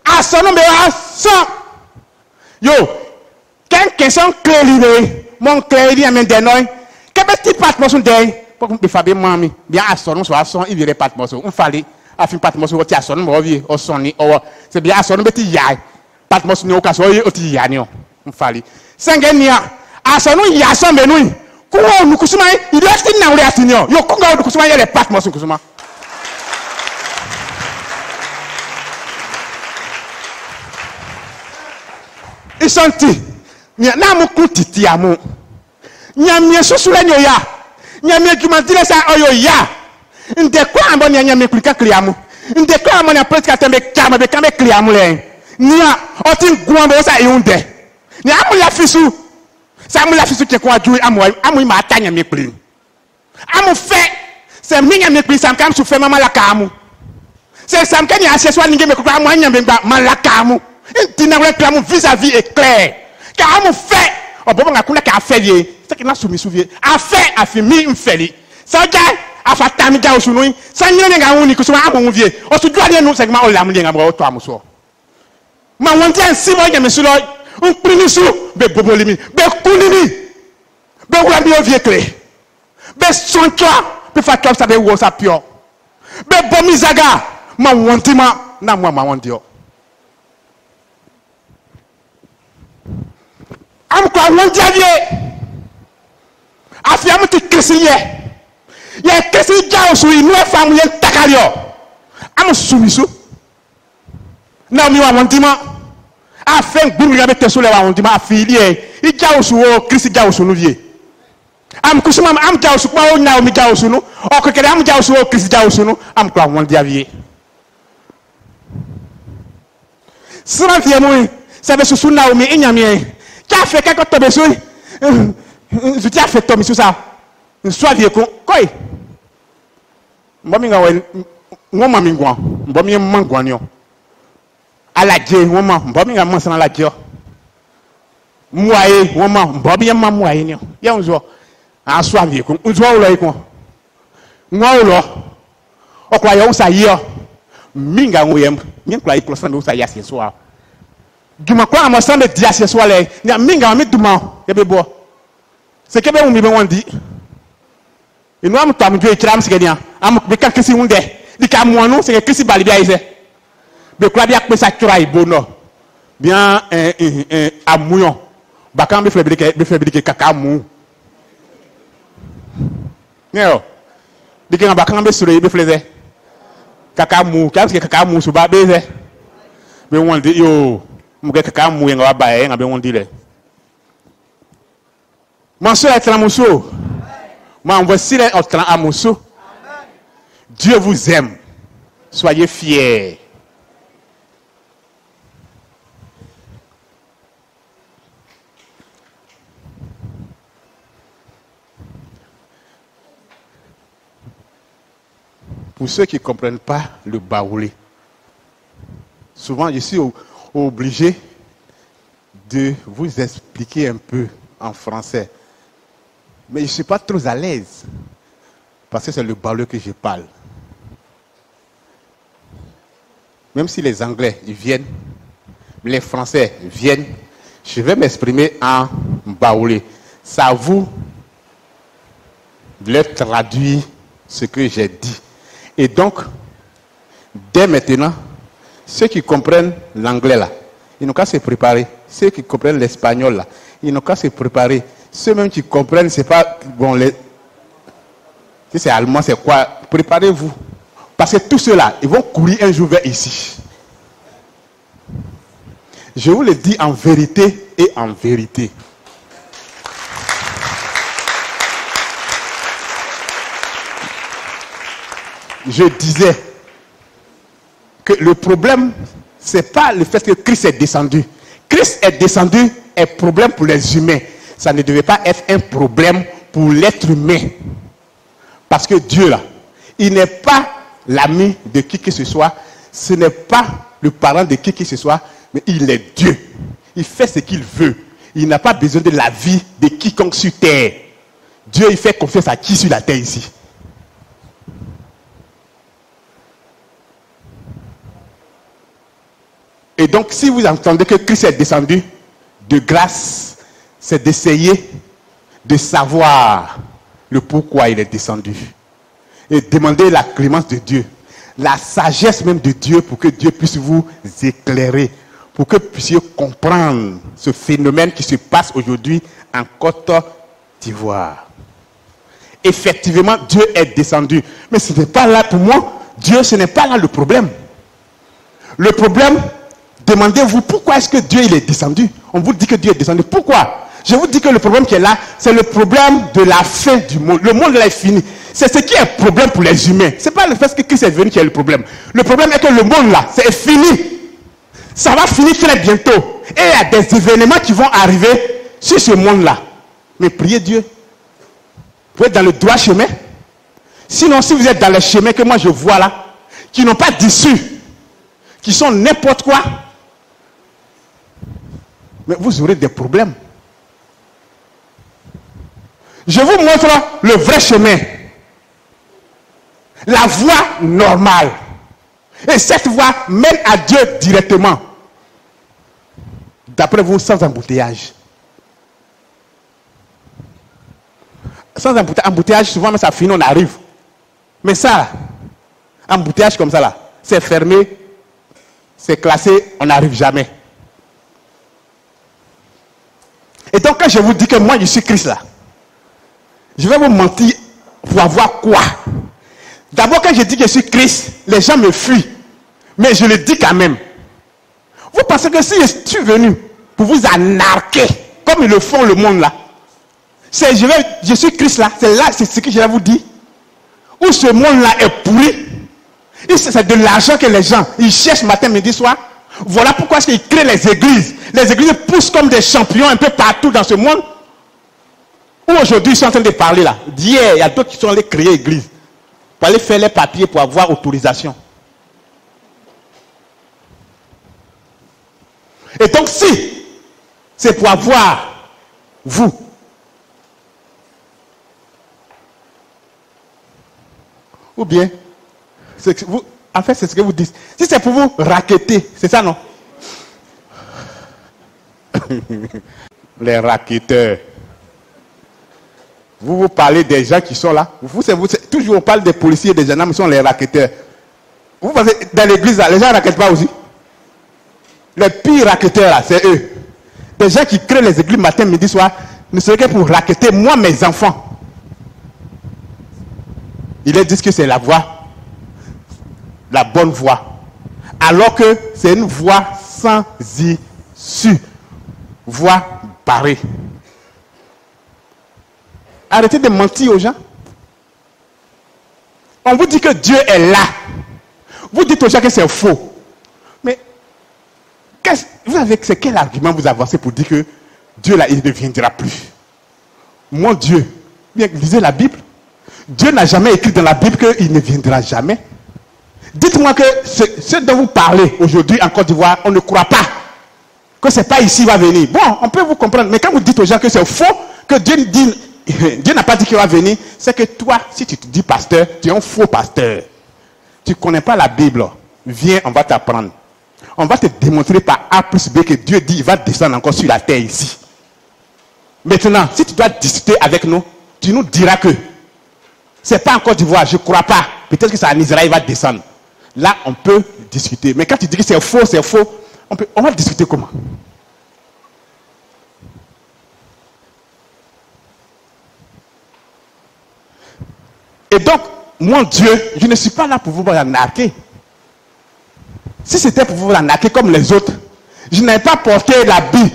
Asono be wa so. Yo ken ken son clearly le mon clearly am de noi. Ke be ti pat mo sun de. Po be fa be mami. Bi asono so ason i vire pat mo so. Un fali afin pat mo so ti asono mo vie. O son ni owo se bi asono be ti yai. Pat mo ni o ka so o ti yai ni o. Un fali sengen asanu yasa menui kuwa onukusuma idiyati na uri atinyo yokunga onukusuma yele patmos onukusuma isanti na mu kun titi amu nyamie susu le nyo ya. Nyamie jumanti le sa oyo ya. Nde ko ambo nya nyamie kulika kli amu nde ko ambo nya politika tembe kama be kama kli amu le nya oti ngun ambo sa iunde ni amu ya fisu sɛ mo la susu ko adwiri amu amu yi ma ata nyame kpiri amu fɛ sɛ mi nyame kpiri sam kam su fɛ ma la kaa sɛ sam kɛ ni ahyɛ so ani gɛmɛ koko amu anyame gba ma la kaa mu nti na wɛrɛ kura mu vis-à-vis éclair e ka amu fɛ ɔbɔbɔ ŋa kuna k'a fɛ yie sɛ kina sumi mi su yie a fɛ a fi mi n fɛli sɔjɛ afa tami ja osu nui. Sanyere ne ŋa ŋun ni kusuma amu ŋun fie osu ju adiɛ nu sɛgima ɔlamu de ŋa bɔ ɔtɔ amu ma wɔn ti bɔ nyame si lɔ mpini so beboboli mi. Bekuni mi. Bewura mi yɛ vie kele besɔntsɔ befatsɔ sa bewɔ sa piɔ bebɔ mi zaga. Ma wɔnti ma na mu a ma wɔnti yɔ. amukɔ àwọn jáde afi amu ti kesi yɛ yɛ kesi dza osu inu ɛfam yɛ takari yɔ amu sumi na mi wa wɔnti ma afɛn gburu ya bɛ tɛso lɛ wa ŋun dima afiili yɛ i jawosu wo kirisi jawosu nu ye am kusuma am jawosu kuma o nya o mi jawosu nu ɔ kɛkɛrɛ am jawosu o kirisi jawosu nu am kura ŋun diya ye siran fiyɛ mu sɛbɛ susu na mi i ɲamiɛ k'a fɛ k'a ka tɔbɛ so nzuti a fɛ tɔmi sisan nsuwa fiyɛ kun kɔyi n bɔ ka wɛ n ko ma min gan n bɔ ye n man ni yɔ aladze wọn ma nbɔ mi ka ma sɛnɛ aladze yɔ mua ye wọn ma nbɔ mi ma mua ye ni yɛ nzɔ asu avi kun nzɔ wulɔ yi kun ŋɔ wulɔ ɔkura yɛ wusa yi yɔ mi ka ŋo yɛ mi kura yi kura sɛnɛ wusa yi asi so wa dumakura amɔ sɛnɛ di asi so wa lɛ nya mi ka mi duma yɛ bɛ bɔ seke bɛ wumi bɛ wɔn di. Inu amu tɔ amu jo yi kyerɛ amu ni ya amu bi ka kisi ŋu dɛ di ka muanu kisi bali ayi sɛ. Bɛ kura bi akpesa tsora ayi bo nɔ bia ɛ ɛ ɛ amuyɔ bakan filɛ bi de kɛ kaka mu ne yɔ bi kɛ nka bakan yi bi filɛ sɛ kaka mu kí a sege kaka mu suba sɛ bɛ wɔn di yoo mugɛ kaka mu yɛ nga wa ba yɛ nga bɛ ŋun di lɛ mɔnso yɛ tɛnɛ muso mɔ voici lɛ ɔtɛnɛ a muso Dieu vous aime. Soyez fiers pour ceux qui ne comprennent pas le baoulé souvent je suis obligé de vous expliquer un peu en français. Mais je ne suis pas trop à l'aise parce que c'est le baoulé que je parle. Même si les Anglais ils viennent, les Français viennent, je vais m'exprimer en baoulé. À vous de leur traduire ce que j'ai dit. Et donc, dès maintenant, ceux qui comprennent l'anglais là, ils n'ont qu'à se préparer. Ceux qui comprennent l'espagnol là, ils n'ont qu'à se préparer. Ceux même qui comprennent, c'est pas bon les. Si c'est allemand, c'est quoi? Préparez-vous. Parce que tous ceux-là, ils vont courir un jour vers ici. Je vous le dis en vérité et en vérité. Je disais que le problème, ce n'est pas le fait que Christ est descendu. Christ est descendu est problème pour les humains. Ça ne devait pas être un problème pour l'être humain. Parce que Dieu, là, il n'est pas l'ami de qui que ce soit. Ce n'est pas le parent de qui que ce soit. Mais il est Dieu. Il fait ce qu'il veut. Il n'a pas besoin de la vie de quiconque sur terre. Dieu, il fait confiance à qui sur la terre ici Et donc, si vous entendez que Christ est descendu de grâce, c'est d'essayer de savoir le pourquoi il est descendu. Et demander la clémence de Dieu, la sagesse même de Dieu pour que Dieu puisse vous éclairer, pour que vous puissiez comprendre ce phénomène qui se passe aujourd'hui en Côte d'Ivoire. Effectivement, Dieu est descendu. Mais ce n'est pas là, pour moi, Dieu, ce n'est pas là le problème. Le problème, demandez-vous pourquoi est-ce que Dieu est descendu? On vous dit que Dieu est descendu. Pourquoi? Je vous dis que le problème qui est là, c'est le problème de la fin du monde. Le monde là est fini. C'est ce qui est problème pour les humains. Ce n'est pas le fait que Christ est venu qui est le problème. Le problème est que le monde là, c'est fini. Ça va finir très bientôt. Et il y a des événements qui vont arriver sur ce monde-là. Mais priez Dieu. Vous êtes dans le droit chemin. Sinon, si vous êtes dans le chemin que moi je vois là, qui n'ont pas d'issue, qui sont n'importe quoi, mais vous aurez des problèmes. Je vous montre le vrai chemin. La voie normale. Et cette voie mène à Dieu directement. d'après vous, sans embouteillage. Sans embouteillage, souvent, mais ça finit, on arrive. Mais ça, embouteillage comme ça, là, c'est fermé, c'est classé, on n'arrive jamais. Et donc, quand je vous dis que moi, je suis Christ, là, je vais vous mentir pour avoir quoi? D'abord, quand je dis que je suis Christ, les gens me fuient. Mais je le dis quand même. Vous pensez que si je suis venu pour vous anarquer, comme ils le font le monde là, c'est je, vais, je suis Christ là, c'est là, c'est ce que je vais vous dire. Où ce monde là est pourri. C'est de l'argent que les gens, ils cherchent matin, midi, soir. Voilà pourquoi qu'ils créent les églises. Les églises poussent comme des champions un peu partout dans ce monde. Où aujourd'hui ils sont en train de parler là. D'hier, il y a d'autres qui sont allés créer église. Pour aller faire les papiers pour avoir autorisation. Et donc si c'est pour avoir vous, ou bien, c'est que vous, en fait c'est ce que vous dites. Si c'est pour vous raqueter, c'est ça non? Les raqueteurs. Vous vous parlez des gens qui sont là. Vous, toujours on parle des policiers et des gendarmes, ils sont les raqueteurs. Vous pensez, dans l'église, là, les gens ne raquettent pas aussi Les pires raqueteurs, là, c'est eux. Des gens qui créent les églises matin, midi, soir, ne serait que pour raqueter moi, mes enfants. Ils disent que c'est la voie, la bonne voie. Alors que c'est une voie sans issue. Voie barrée. Arrêtez de mentir aux gens. On vous dit que Dieu est là. Vous dites aux gens que c'est faux. Mais vous avez, c'est quel argument vous avancez pour dire que Dieu là, il ne viendra plus? Mon Dieu, bien, lisez la Bible. Dieu n'a jamais écrit dans la Bible qu'il ne viendra jamais. Dites-moi que ce, ce dont vous parlez aujourd'hui en Côte d'Ivoire, on ne croit pas que c'est pas ici qu'il va venir. Bon, on peut vous comprendre, mais quand vous dites aux gens que c'est faux, que Dieu dit, Dieu n'a pas dit qu'il va venir, c'est que toi, si tu te dis pasteur, tu es un faux pasteur. Tu ne connais pas la Bible. Viens, on va t'apprendre. On va te démontrer par A plus B que Dieu dit il va descendre encore sur la terre ici. Maintenant, si tu dois discuter avec nous, tu nous diras que c'est pas en Côte d'Ivoire, je ne crois pas. Peut-être que c'est en Israël, il va descendre. Là, on peut discuter. Mais quand tu dis que c'est faux, c'est faux, on, peut, on va discuter comment? Et donc, mon Dieu, je ne suis pas là pour vous arnaquer. Si c'était pour vous arnaquer comme les autres, je n'ai pas porté l'habit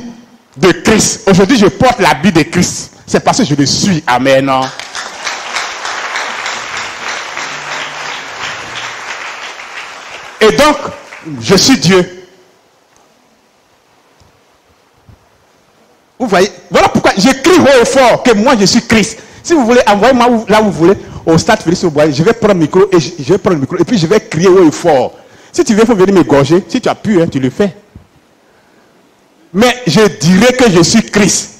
de Christ. Aujourd'hui, je porte l'habit de Christ. C'est parce que je le suis. Amen. Et donc, je suis Dieu. Vous voyez, voilà pourquoi j'écris haut et fort que moi je suis Christ. Si vous voulez, envoyez-moi là où vous voulez, au stade Félix Aubois, je vais prendre le micro et je, vais prendre le micro et puis je vais crier haut et fort. Si tu veux, il faut venir m'égorger. Si tu as pu, hein, tu le fais. Mais je dirais que je suis Christ.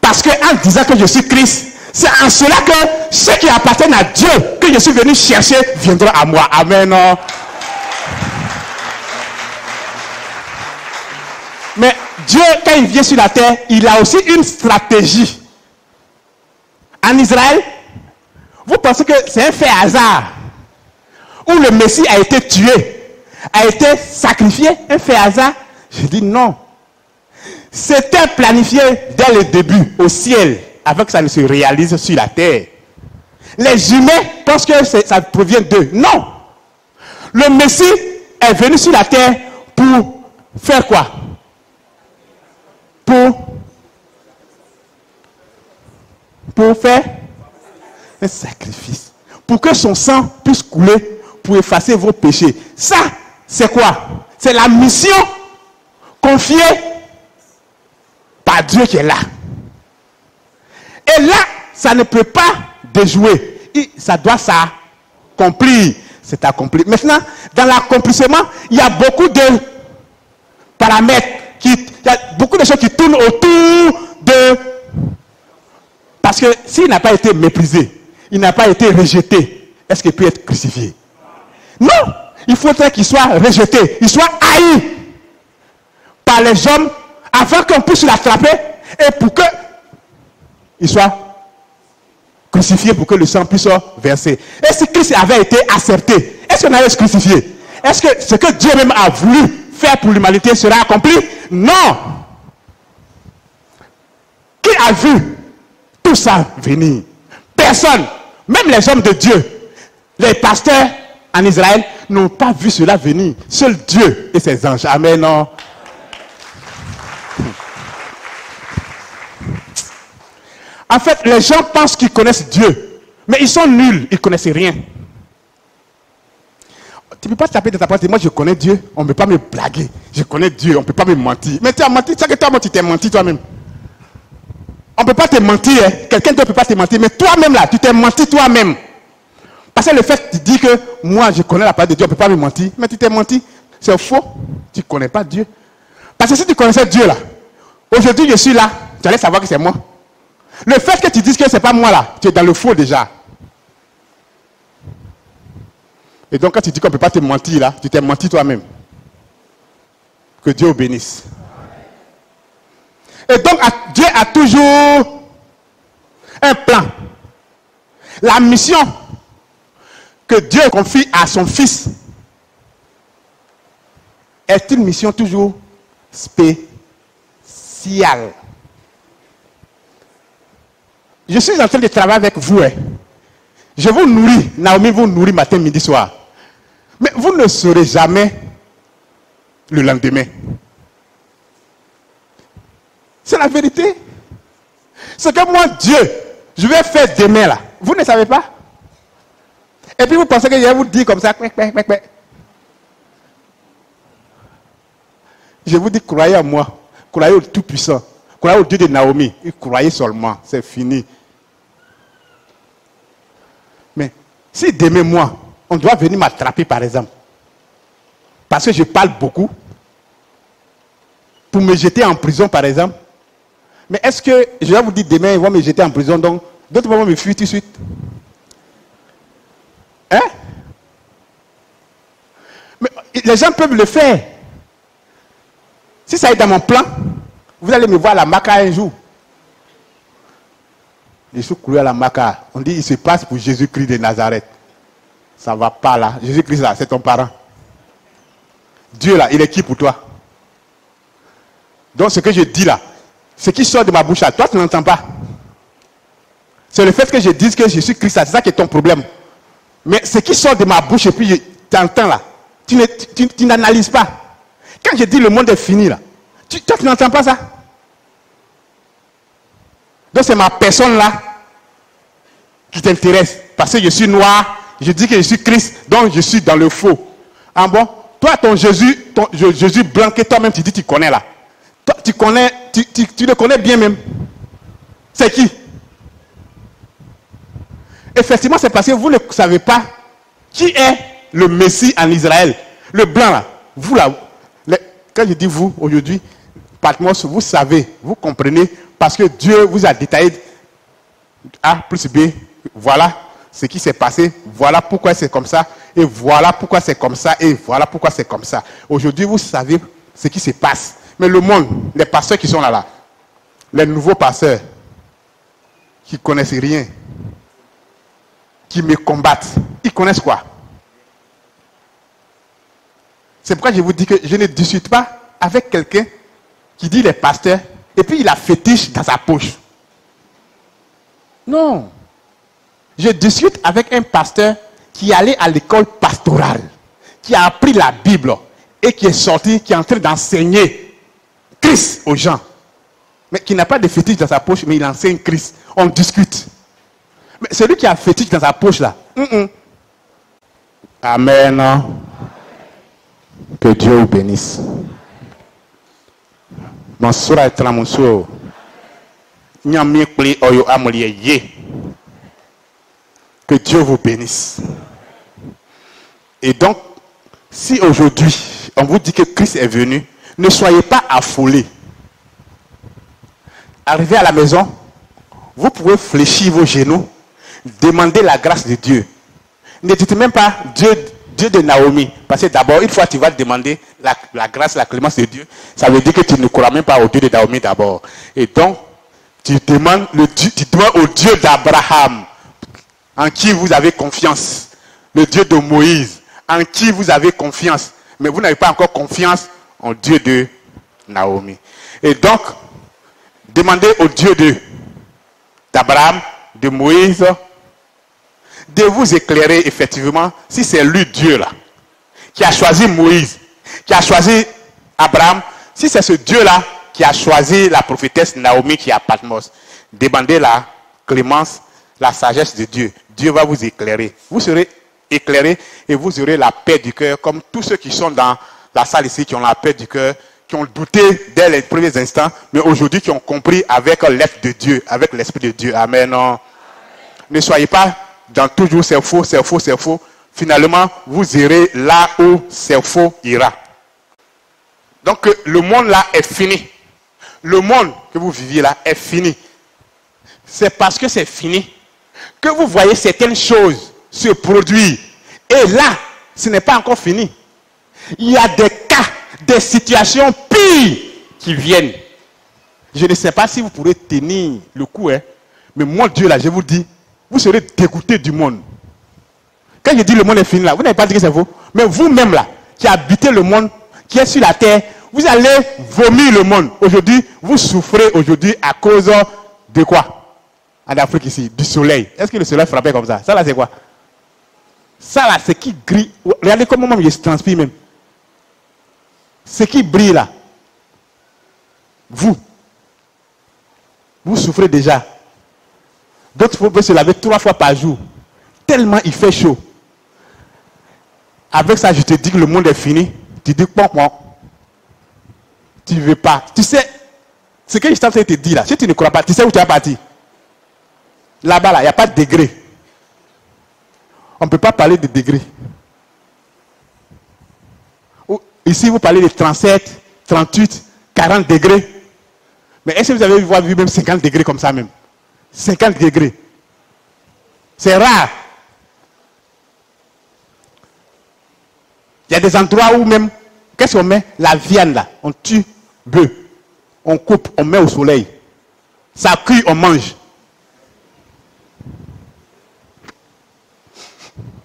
Parce que en disant que je suis Christ, c'est en cela que ceux qui appartiennent à Dieu, que je suis venu chercher, viendront à moi. Amen. Mais Dieu, quand il vient sur la terre, il a aussi une stratégie. En Israël, vous pensez que c'est un fait hasard où le Messie a été tué, a été sacrifié, un fait hasard? Je dis non. C'était planifié dès le début au ciel, avant que ça ne se réalise sur la terre. Les humains pensent que ça provient d'eux. Non. Le Messie est venu sur la terre pour faire quoi? Pour faire un sacrifice. Pour que son sang puisse couler pour effacer vos péchés. Ça, c'est quoi? C'est la mission confiée par Dieu qui est là. Et là, ça ne peut pas déjouer. Ça doit s'accomplir. C'est accompli. Maintenant, dans l'accomplissement, il y a beaucoup de paramètres. Il y a beaucoup de choses qui tournent autour de parce que s'il n'a pas été méprisé, il n'a pas été rejeté, est-ce qu'il peut être crucifié? Non! Il faudrait qu'il soit rejeté, il soit haï par les hommes avant qu'on puisse l'attraper et pour que il soit crucifié pour que le sang puisse verser. Et si Christ avait été accepté, est-ce qu'on allait se crucifier? Est-ce que ce que Dieu même a voulu faire pour l'humanité sera accompli Non. Qui a vu tout ça venir? Personne. Même les hommes de Dieu, les pasteurs en Israël n'ont pas vu cela venir. Seul Dieu et ses anges. Amen. Non? En fait, les gens pensent qu'ils connaissent Dieu, mais ils sont nuls, ils ne connaissent rien. Tu ne peux pas taper dans ta porte moi je connais Dieu, on ne peut pas me blaguer. Je connais Dieu, on ne peut pas me mentir. Mais tu as menti, tu sais que toi, tu t'es menti toi-même. On ne peut pas te mentir, hein. quelqu'un ne peut pas te mentir, mais toi-même là, tu t'es menti toi-même. Parce que le fait tu dis que moi je connais la parole de Dieu, on ne peut pas me mentir, mais tu t'es menti, c'est faux. Tu ne connais pas Dieu. Parce que si tu connaissais Dieu là, aujourd'hui je suis là, tu allais savoir que c'est moi. Le fait que tu dises que ce n'est pas moi là, tu es dans le faux déjà. Et donc quand tu dis qu'on ne peut pas te mentir là, tu t'es menti toi-même. Que Dieu bénisse. Et donc Dieu a toujours un plan. La mission que Dieu confie à son Fils est une mission toujours spéciale. Je suis en train de travailler avec vous. hein. Je vous nourris. Naomi vous nourrit matin, midi, soir. Mais vous ne saurez jamais le lendemain. C'est la vérité. Ce que moi, Dieu, je vais faire demain là. Vous ne savez pas? Et puis vous pensez que je vais vous dire comme ça. Je vous dis, croyez en moi. Croyez au Tout-Puissant. Croyez au Dieu de Naomi. Et croyez seulement. C'est fini. Mais si demain, moi, on doit venir m'attraper, par exemple, parce que je parle beaucoup, pour me jeter en prison, par exemple, mais est-ce que je vais vous dire demain, ils vont me jeter en prison, donc d'autres vont me fuir tout de suite? Hein? Mais les gens peuvent le faire. Si ça est dans mon plan, vous allez me voir à la Maca un jour. Je suis couru à la Maca. On dit il se passe pour Jésus-Christ de Nazareth. Ça ne va pas là. Jésus-Christ là, c'est ton parent. Dieu là, il est qui pour toi? Donc ce que je dis là, ce qui sort de ma bouche là, toi tu n'entends pas. C'est le fait que je dise que Jésus Christ là, c'est ça qui est ton problème. Mais ce qui sort de ma bouche et puis tu entends là, tu n'analyses pas. Quand je dis le monde est fini là, toi tu n'entends pas ça? Donc c'est ma personne là qui t'intéresse. Parce que je suis noir, je dis que je suis Christ, donc je suis dans le faux. Ah bon? Toi, ton Jésus, Jésus blanc que toi-même tu dis tu connais là. Toi, tu le connais bien même. C'est qui? Effectivement, c'est parce que vous ne savez pas qui est le Messie en Israël. Le blanc là. Vous là. quand je dis vous aujourd'hui, Patmos, vous savez, vous comprenez, parce que Dieu vous a détaillé A plus B, voilà ce qui s'est passé, voilà pourquoi c'est comme ça, et voilà pourquoi c'est comme ça, et voilà pourquoi c'est comme ça. Aujourd'hui, vous savez ce qui se passe. Mais le monde, les pasteurs qui sont là, là, les nouveaux pasteurs, qui connaissent rien, qui me combattent, ils connaissent quoi? C'est pourquoi je vous dis que je ne discute pas avec quelqu'un qui dit les pasteurs, et puis il a fétiche dans sa poche. Non. Je discute avec un pasteur qui est allé à l'école pastorale, qui a appris la Bible et qui est sorti, qui est en train d'enseigner Christ aux gens. Mais qui n'a pas de fétiche dans sa poche, mais il enseigne Christ. On discute. Mais celui qui a fétiche dans sa poche là, hum, hum. Amen. Que Dieu vous bénisse. Mansura etramuso. Nyamie kple oyo amelie ye. Que Dieu vous bénisse. Et donc, si aujourd'hui on vous dit que Christ est venu, ne soyez pas affolés. Arrivez à la maison, vous pouvez fléchir vos genoux, demander la grâce de Dieu. Ne dites même pas, Dieu, Dieu de Naomi. Parce que d'abord, une fois tu vas demander la, grâce, la clémence de Dieu, ça veut dire que tu ne crois même pas au Dieu de Naomi d'abord. Et donc, tu demandes, le tu demandes au Dieu d'Abraham, en qui vous avez confiance? Le Dieu de Moïse, en qui vous avez confiance? Mais vous n'avez pas encore confiance en Dieu de Naomi. Et donc, demandez au Dieu de d'Abraham, de Moïse, de vous éclairer effectivement si c'est lui Dieu là, qui a choisi Moïse, qui a choisi Abraham, si c'est ce Dieu là qui a choisi la prophétesse Naomi qui est à Patmos, demandez la clémence, la sagesse de Dieu. Dieu va vous éclairer. Vous serez éclairé et vous aurez la paix du cœur, comme tous ceux qui sont dans la salle ici qui ont la paix du cœur, qui ont douté dès les premiers instants, mais aujourd'hui qui ont compris avec l'être de Dieu, avec l'esprit de Dieu. Amen. Non. Ne soyez pas dans toujours c'est faux, c'est faux, c'est faux. Finalement, vous irez là où c'est faux ira. Donc le monde là est fini. Le monde que vous viviez là est fini. C'est parce que c'est fini que vous voyez certaines choses se produire. Et là, ce n'est pas encore fini. Il y a des cas, des situations pires qui viennent. Je ne sais pas si vous pourrez tenir le coup, hein, mais moi, Dieu, là, je vous dis, vous serez dégoûté du monde. Quand je dis le monde est fini, là, vous n'avez pas dit que c'est vous. Mais vous-même, là, qui habitez le monde, qui est sur la terre, vous allez vomir le monde. Aujourd'hui, vous souffrez aujourd'hui à cause de quoi? En Afrique ici, du soleil. Est-ce que le soleil frappait comme ça? Ça là, c'est quoi? Ça là, c'est qui grille. Regardez comment même je transpire même. Ce qui brille là, vous, vous souffrez déjà. D'autres peuvent se laver trois fois par jour. Tellement il fait chaud. Avec ça, je te dis que le monde est fini. Tu dis, bon, bon. Tu ne veux pas. Tu sais, ce que je de te dire là, si tu ne crois pas, tu sais où tu vas partir. Là-bas, là, il n'y a pas de degré. On ne peut pas parler de degré. Ici, vous parlez de 37, 38, 40 degrés. Mais est-ce que vous avez vu même 50 degrés comme ça même? 50 degrés. C'est rare. Il y a des endroits où même, qu'est-ce qu'on met? La viande là, on tue bœuf, on coupe, on met au soleil. Ça cuit, on mange.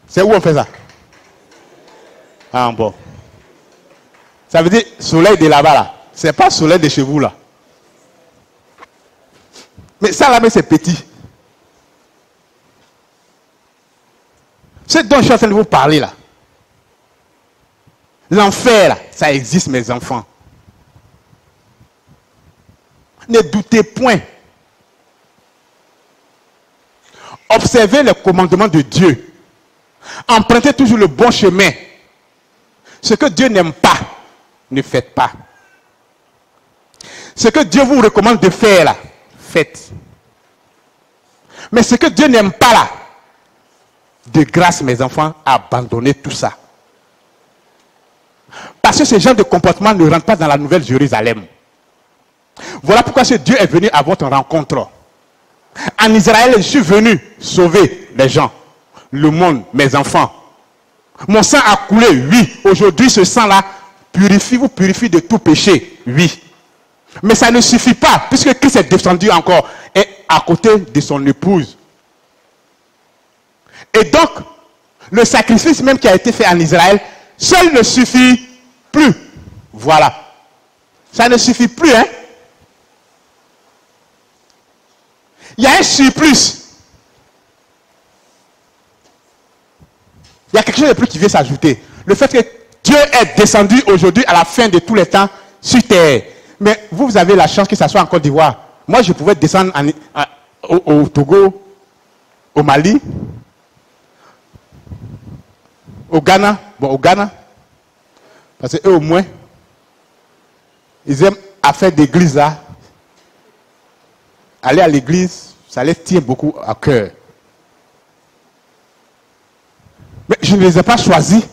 C'est où on fait ça? Ah bon. Ça veut dire soleil de là-bas là. C'est pas soleil de chez vous là. Mais ça là, mais c'est petit. Ce dont je suis en train de vous parler là. L'enfer là, ça existe mes enfants. Ne doutez point. Observez les commandements de Dieu. Empruntez toujours le bon chemin. Ce que Dieu n'aime pas, ne faites pas. Ce que Dieu vous recommande de faire faites. Mais ce que Dieu n'aime pas là, de grâce, mes enfants, abandonnez tout ça. Parce que ce genre de comportement ne rentre pas dans la nouvelle Jérusalem. Voilà pourquoi ce Dieu est venu à votre rencontre. En Israël, je suis venu sauver les gens, le monde, mes enfants. Mon sang a coulé, oui. Aujourd'hui, ce sang-là purifie, vous purifie de tout péché, oui. Mais ça ne suffit pas, puisque Christ est descendu encore et à côté de son épouse. Et donc, le sacrifice même qui a été fait en Israël, seul ne suffit plus. Voilà. Ça ne suffit plus, hein. Il y a un surplus. Il y a quelque chose de plus qui vient s'ajouter. Le fait que Dieu est descendu aujourd'hui à la fin de tous les temps sur terre. Mais vous, vous avez la chance que ça soit en Côte d'Ivoire. Moi, je pouvais descendre au, Togo, au Mali, au Ghana. Bon, au Ghana. Parce qu'eux, au moins, ils aiment à faire d'église là. Aller à l'église, ça les tient beaucoup à cœur. Mais je ne les ai pas choisis.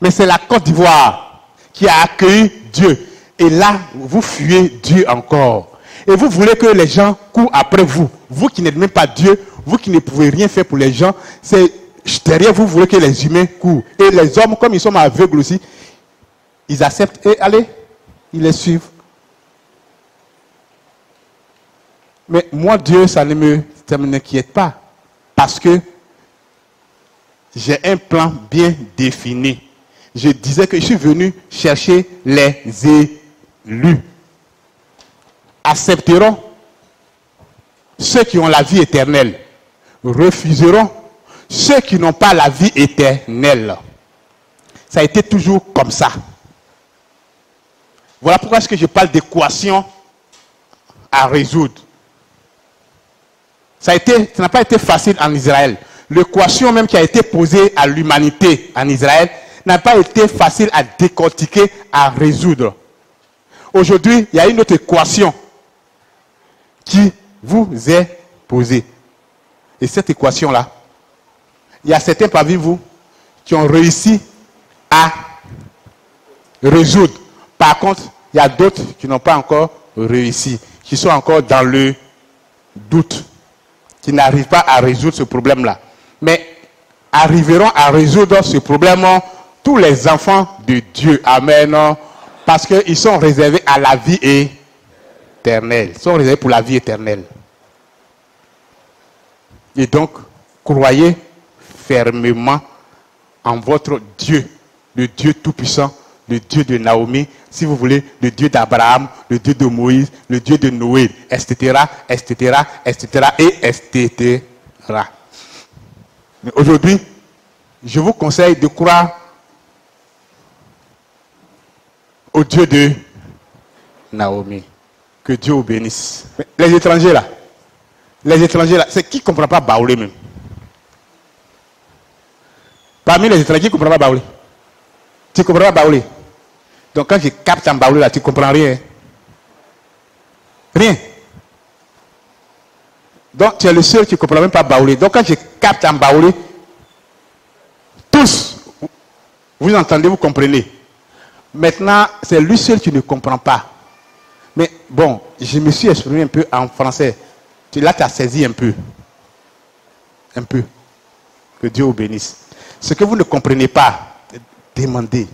Mais c'est la Côte d'Ivoire qui a accueilli Dieu. Et là, vous fuyez Dieu encore. Et vous voulez que les gens courent après vous. Vous qui n'êtes même pas Dieu, vous qui ne pouvez rien faire pour les gens, c'est derrière vous, voulez que les humains courent. Et les hommes, comme ils sont aveugles aussi, ils acceptent et allez, ils les suivent. Mais moi, Dieu, ça ne me, ça pas. Parce que j'ai un plan bien défini. Je disais que je suis venu chercher les élus. Accepteront ceux qui ont la vie éternelle. Refuseront ceux qui n'ont pas la vie éternelle. Ça a été toujours comme ça. Voilà pourquoi est-ce que je parle d'équation à résoudre. Ça n'a pas été facile en Israël. L'équation même qui a été posée à l'humanité en Israël n'a pas été facile à décortiquer, à résoudre. Aujourd'hui, il y a une autre équation qui vous est posée. Et cette équation-là, il y a certains parmi vous qui ont réussi à résoudre. Par contre, il y a d'autres qui n'ont pas encore réussi, qui sont encore dans le doute, qui n'arrivent pas à résoudre ce problème-là. Mais arriveront à résoudre ce problème tous les enfants de Dieu. Amen. Parce qu'ils sont réservés à la vie éternelle. Ils sont réservés pour la vie éternelle. Et donc, croyez fermement en votre Dieu, le Dieu Tout-Puissant, le Dieu de Naomi, si vous voulez, le Dieu d'Abraham, le Dieu de Moïse, le Dieu de Noé, etc., etc., etc., et etc. Mais aujourd'hui, je vous conseille de croire au Dieu de Naomi. Que Dieu vous bénisse. Mais Les étrangers là, les étrangers là, c'est qui ne comprend pas Baoulé même? Parmi les étrangers, qui ne comprend pas Baoulé? Tu ne comprends pas Baoulé? Donc quand je capte en Baoulé là, tu ne comprends rien. Rien. Donc tu es le seul qui ne comprend même pas Baoulé. Donc quand je capte en Baoulé, tous, vous entendez, vous comprenez. Maintenant, c'est lui seul qui ne comprend pas. Mais bon, je me suis exprimé un peu en français. Là, tu as saisi un peu. Un peu. Que Dieu vous bénisse. Ce que vous ne comprenez pas, demandez.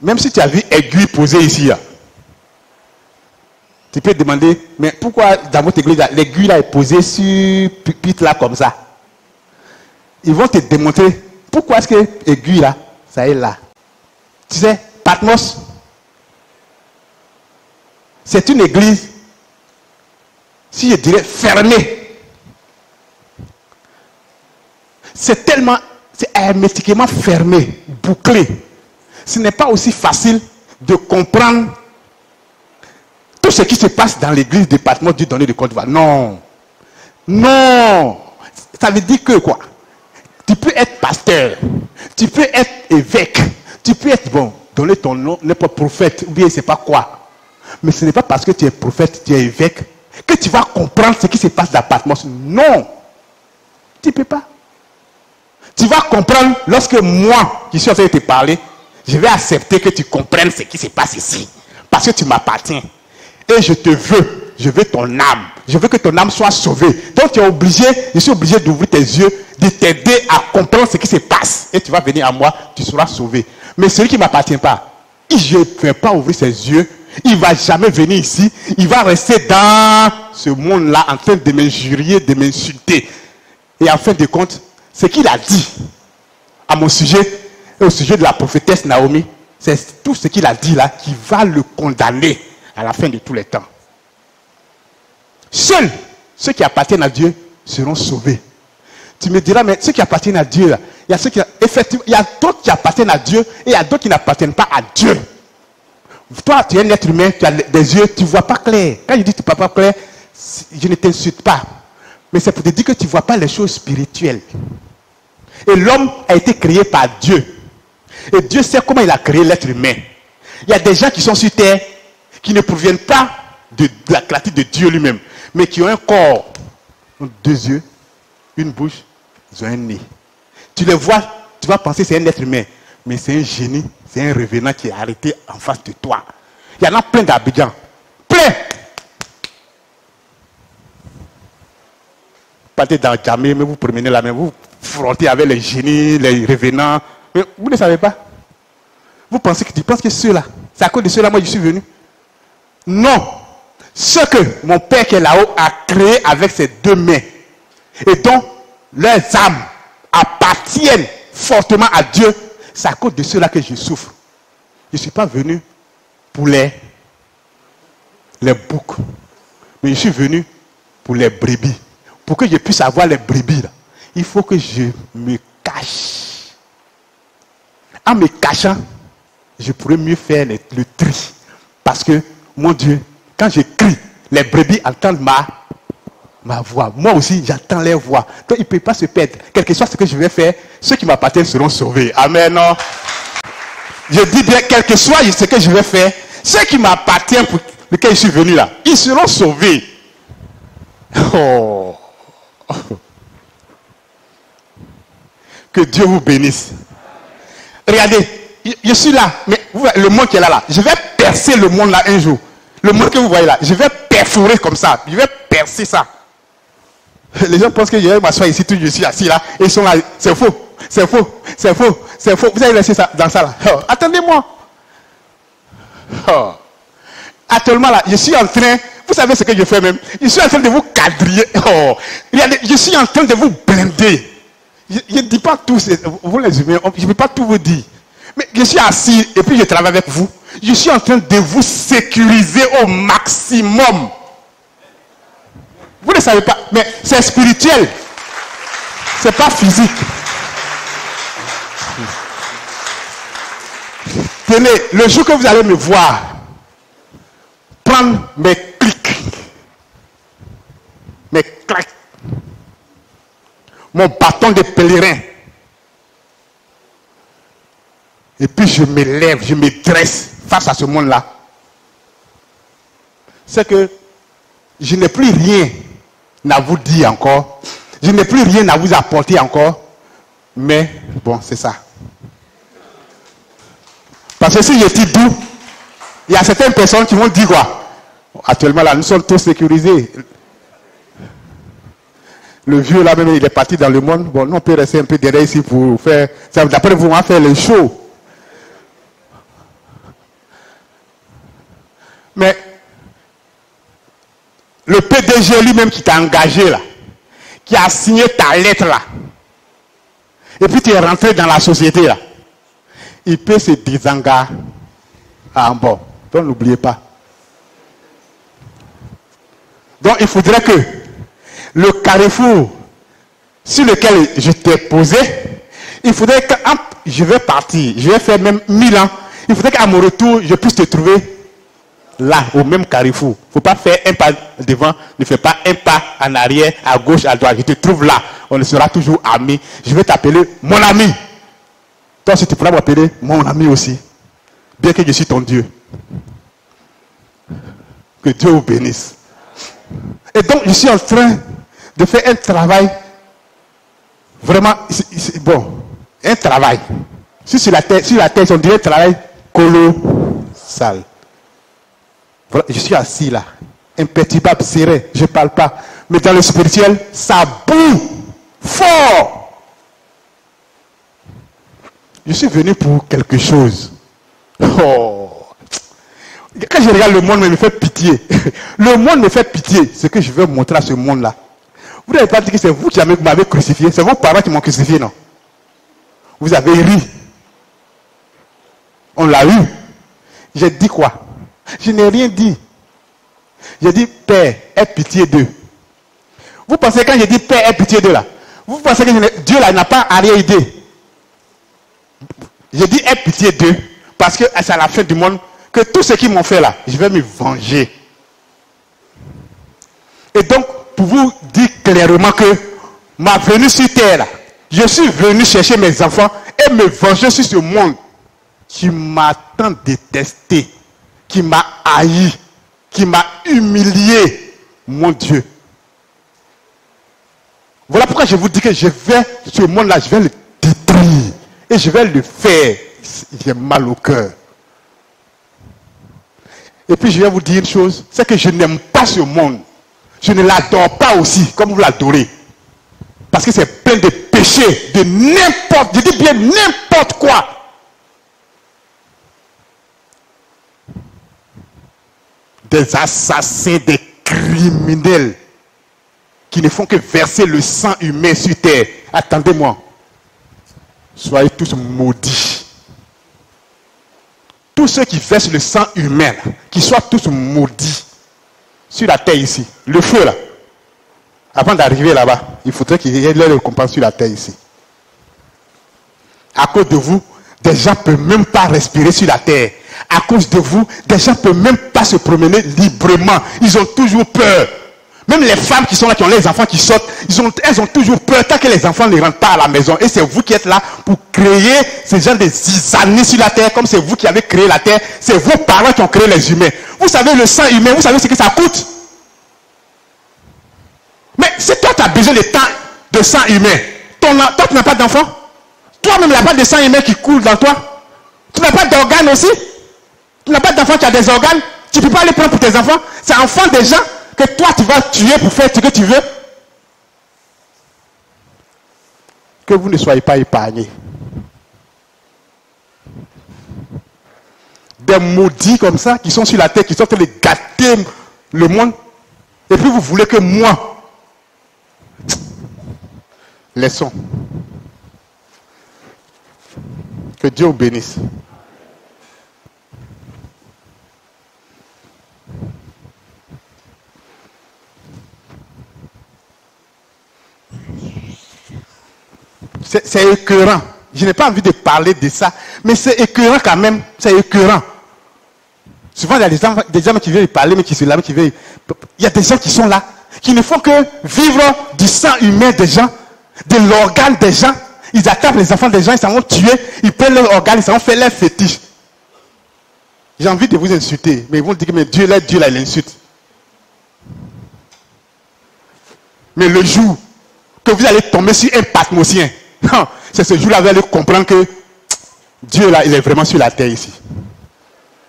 Même si tu as vu aiguille posée ici, là, tu peux demander, mais pourquoi dans votre église, l'aiguille là est posée sur pupitre là comme ça? Ils vont te démontrer pourquoi est-ce que l'aiguille là, ça est là. Tu sais, Patmos, c'est une église, si je dirais fermée. C'est tellement, c'est hermétiquement fermé, bouclé. Ce n'est pas aussi facile de comprendre ce qui se passe dans l'église Patmos du donné de Côte d'Ivoire. Non. Non. Ça veut dire que quoi? Tu peux être pasteur, tu peux être évêque, tu peux être, bon, donner ton nom, n'importe prophète, ou bien sais pas quoi. Mais ce n'est pas parce que tu es prophète, tu es évêque, que tu vas comprendre ce qui se passe dans Patmos. Non. Tu ne peux pas. Tu vas comprendre lorsque moi, qui suis en train de te parler, je vais accepter que tu comprennes ce qui se passe ici. Parce que tu m'appartiens. Et je te veux. Je veux ton âme. Je veux que ton âme soit sauvée. Donc tu es obligé, je suis obligé d'ouvrir tes yeux, de t'aider à comprendre ce qui se passe. Et tu vas venir à moi, tu seras sauvé. Mais celui qui ne m'appartient pas, je ne peux pas ouvrir ses yeux. Il ne va jamais venir ici. Il va rester dans ce monde-là en train de m'injurier, de m'insulter. Et en fin de compte, ce qu'il a dit à mon sujet et au sujet de la prophétesse Naomi, c'est tout ce qu'il a dit là qui va le condamner à la fin de tous les temps. Seuls ceux qui appartiennent à Dieu seront sauvés. Tu me diras, mais ceux qui appartiennent à Dieu, il y a ceux qui, effectivement, il y a d'autres qui appartiennent à Dieu et il y a d'autres qui n'appartiennent pas à Dieu. Toi, tu es un être humain, tu as des yeux, tu ne vois pas clair. Quand je dis tu ne vois pas clair, je ne t'insulte pas. Mais c'est pour te dire que tu ne vois pas les choses spirituelles. Et l'homme a été créé par Dieu. Et Dieu sait comment il a créé l'être humain. Il y a des gens qui sont sur terre qui ne proviennent pas de, la clarté de Dieu lui-même, mais qui ont un corps, deux yeux, une bouche, ils ont un nez. Tu les vois, tu vas penser que c'est un être humain, mais c'est un génie, c'est un revenant qui est arrêté en face de toi. Il y en a plein d'Abidjan. Plein. partez dans Djamé, mais vous promenez là, mais vous frottez avec les génies, les revenants. Mais vous ne savez pas. Vous pensez que tu penses que ceux-là, c'est à cause de ceux-là, moi je suis venu. Non. Ce que mon Père qui est là-haut a créé avec ses deux mains, et dont leurs âmes appartiennent fortement à Dieu, c'est à cause de cela que je souffre. Je ne suis pas venu pour les, les boucs, mais je suis venu pour les brebis. Pour que je puisse avoir les brebis, il faut que je me cache. En me cachant, je pourrais mieux faire le, le tri. Parce que, mon Dieu, quand je crie, les brebis entendent ma, voix. Moi aussi, j'entends leur voix. Donc, ils ne peuvent pas se perdre. Quel que soit ce que je vais faire, ceux qui m'appartiennent seront sauvés. Amen. Je dis bien, quel que soit ce que je vais faire, ceux qui m'appartiennent pour lesquels je suis venu là, ils seront sauvés. Oh. Que Dieu vous bénisse. Regardez, je- suis là, mais le monde qui est là, là, je vais percer le monde là un jour. Le monde que vous voyez là, je vais perforer comme ça. Je vais percer ça. Les gens pensent que je vais m'asseoir ici, tout je suis assis là, et ils sont là. C'est faux, c'est faux, c'est faux, c'est faux. Vous allez laisser ça dans ça là. Oh, Attendez-moi. Oh. Actuellement là, je suis en train, vous savez ce que je fais même Je suis en train de vous quadriller. Oh. Je suis en train de vous blinder. Je ne dis pas tout, vous les humains, je ne peux pas tout vous dire. Mais je suis assis et puis je travaille avec vous. Je suis en train de vous sécuriser au maximum. Vous ne savez pas, mais c'est spirituel. C'est pas physique. Tenez, le jour que vous allez me voir, prendre mes clics, mes claques, mon bâton de pèlerin, et puis je me lève, je me dresse face à ce monde-là, c'est que je n'ai plus rien à vous dire encore, je n'ai plus rien à vous apporter encore, mais bon, c'est ça. Parce que si je dis doux, il y a certaines personnes qui vont dire quoi? Actuellement, là, nous sommes tous sécurisés. Le vieux, là, même, il est parti dans le monde. Bon, nous, on peut rester un peu derrière ici pour faire. D'après vous, on va faire le show. Mais le PDG lui-même qui t'a engagé là, qui a signé ta lettre là, et puis tu es rentré dans la société là, il peut se désengager en bon. Donc n'oubliez pas. Donc il faudrait que le carrefour sur lequel je t'ai posé, il faudrait que je vais partir, je vais faire même mille ans, il faudrait qu'à mon retour, je puisse te trouver là, au même carrefour. Il ne faut pas faire un pas devant, ne fais pas un pas en arrière, à gauche, à droite. Je te trouve là. On sera toujours amis. Je vais t'appeler mon ami. Toi aussi, tu pourras m'appeler mon ami aussi. Bien que je suis ton Dieu. Que Dieu vous bénisse. Et donc, je suis en train de faire un travail vraiment, bon, un travail. Si sur la terre, sur la terre, on dirait un travail colossal. Je suis assis là, imperturbable, serein, je ne parle pas. Mais dans le spirituel, ça boue fort. Je suis venu pour quelque chose. Oh. Quand je regarde le monde, il me fait pitié. Le monde me fait pitié. Ce que je veux montrer à ce monde-là. Vous n'avez pas dit que c'est vous qui avez- m'avez crucifié. C'est vos parents qui m'ont crucifié, non? Vous avez ri. On l'a eu. J'ai dit quoi? Je n'ai rien dit. J'ai dit, Père, aie pitié d'eux. Vous pensez quand j'ai dit Père, aie pitié d'eux là Vous pensez que Dieu là n'a pas rien aidé J'ai dit aie pitié d'eux parce que c'est à la fin du monde que tout ce qu'ils m'ont fait là, je vais me venger. Et donc, pour vous dire clairement que ma venue sur terre, là, je suis venu chercher mes enfants et me venger sur ce monde qui m'a tant détesté, qui m'a haï, qui m'a humilié, mon Dieu. Voilà pourquoi je vous dis que je vais, ce monde-là, je vais le détruire. Et je vais le faire. J'ai mal au cœur. Et puis je vais vous dire une chose, c'est que je n'aime pas ce monde. Je ne l'adore pas aussi, comme vous l'adorez. Parce que c'est plein de péchés, de n'importe, je dis bien n'importe quoi. Des assassins, des criminels qui ne font que verser le sang humain sur terre. Attendez-moi. Soyez tous maudits. Tous ceux qui versent le sang humain, qu'ils soient tous maudits sur la terre ici. Le feu là. Avant d'arriver là-bas, il faudrait qu'il y ait le récompense sur la terre ici. À cause de vous, des gens ne peuvent même pas respirer sur la terre. À cause de vous, des gens ne peuvent même pas se promener librement. Ils ont toujours peur. Même les femmes qui sont là, qui ont les enfants qui sortent, elles ont toujours peur tant que les enfants ne rentrent pas à la maison. Et c'est vous qui êtes là pour créer ces gens de années sur la terre, comme c'est vous qui avez créé la terre. C'est vos parents qui ont créé les humains. Vous savez le sang humain, vous savez ce que ça coûte? Mais si toi tu as besoin de temps de sang humain, toi tu n'as pas d'enfant, toi-même il n'y a pas de sang humain qui coule dans toi? Tu n'as pas d'organes aussi? Tu n'as pas d'enfant qui a des organes. Tu ne peux pas les prendre pour tes enfants. C'est enfant des gens que toi tu vas tuer pour faire ce que tu veux. Que vous ne soyez pas épargnés. Des maudits comme ça qui sont sur la terre, qui sont en train de gâter le monde. Et puis vous voulez que moi, Laissons. Que Dieu vous bénisse. C'est écœurant. Je n'ai pas envie de parler de ça, mais c'est écœurant quand même. C'est écœurant. Souvent, il y a des gens, des gens qui viennent parler, mais qui se lavent, qui viennent. Il y a des gens qui sont là, qui ne font que vivre du sang humain des gens de l'organe des gens. Ils attaquent les enfants des gens, ils s'en vont tuer, ils prennent leur organe, ils s'en vont faire leur fétiche. J'ai envie de vous insulter, mais ils vont dire mais Dieu là, Dieu là, il insulte. Mais le jour que vous allez tomber sur un patmosien, c'est ce jour-là que vous allez comprendre que Dieu là, il est vraiment sur la terre ici.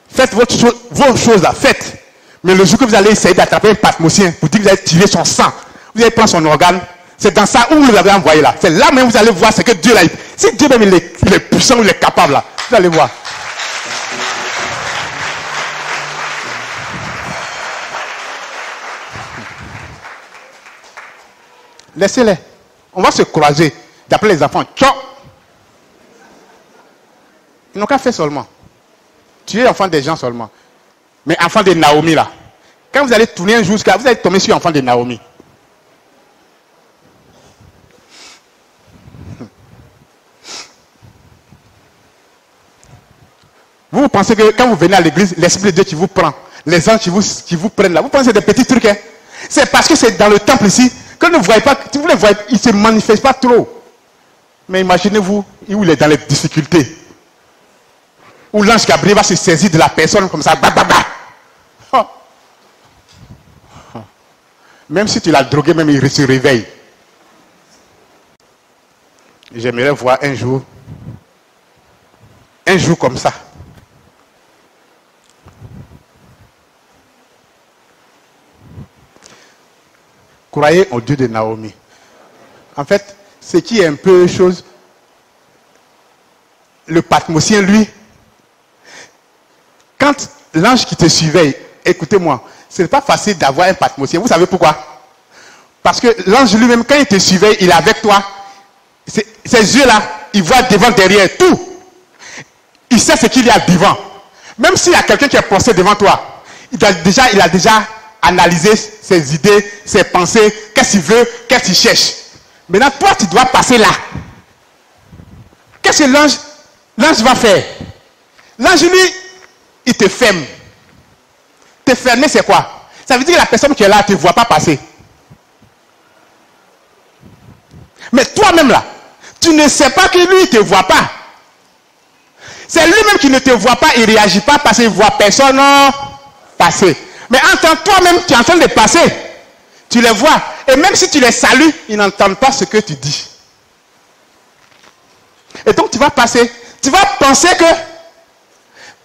Faites votre chose, vos choses là, faites. Mais le jour que vous allez essayer d'attraper un patmosien, vous dites que vous allez tirer son sang, vous allez prendre son organe, c'est dans ça où vous l'avez envoyé là. C'est là même vous allez voir ce que Dieu là. Si Dieu même il est, il est puissant, il est capable là, vous allez voir. Laissez-les. On va se croiser. D'après les enfants, tchao. Ils n'ont qu'à faire seulement. Tu es enfant des gens seulement. Mais enfant de Naomi là. Quand vous allez tourner un jour, vous allez tomber sur enfant de Naomi. Vous, vous pensez que quand vous venez à l'église, l'Esprit de Dieu qui vous prend, les anges qui vous, qui vous prennent là, vous pensez des petits trucs. Hein? C'est parce que c'est dans le temple ici que vous ne voyez pas, vous ne voyez, il ne se manifeste pas trop. Mais imaginez-vous où il est dans les difficultés. Où l'ange Gabriel va se saisir de la personne comme ça. Bah, bah, bah. Même si tu l'as drogué, même il se réveille. J'aimerais voir un jour, un jour comme ça. Croyez au Dieu de Naomi. En fait, ce qui est un peu chose, le patmosien, lui, quand l'ange qui te suivait, écoutez-moi, ce n'est pas facile d'avoir un patmosien. Vous savez pourquoi? Parce que l'ange lui-même, quand il te suivait, il est avec toi. Ses yeux-là, il voit devant, derrière, tout. Il sait ce qu'il y a devant. Même s'il y a quelqu'un qui est posté devant toi, il a déjà, il a déjà analysé ses idées, ses pensées, qu'est-ce qu'il veut, qu'est-ce qu'il cherche. Maintenant, toi, tu dois passer là. Qu'est-ce que l'ange, l'ange va faire? L'ange, lui, il te ferme. Te fermer, c'est quoi? Ça veut dire que la personne qui est là ne te voit pas passer. Mais toi-même là, tu ne sais pas que lui ne te voit pas. C'est lui-même qui ne te voit pas, il ne réagit pas parce qu'il ne voit personne passer. Mais en tant toi-même, tu es en train de passer. Tu les vois. Et même si tu les salues, ils n'entendent pas ce que tu dis. Et donc tu vas passer. Tu vas penser que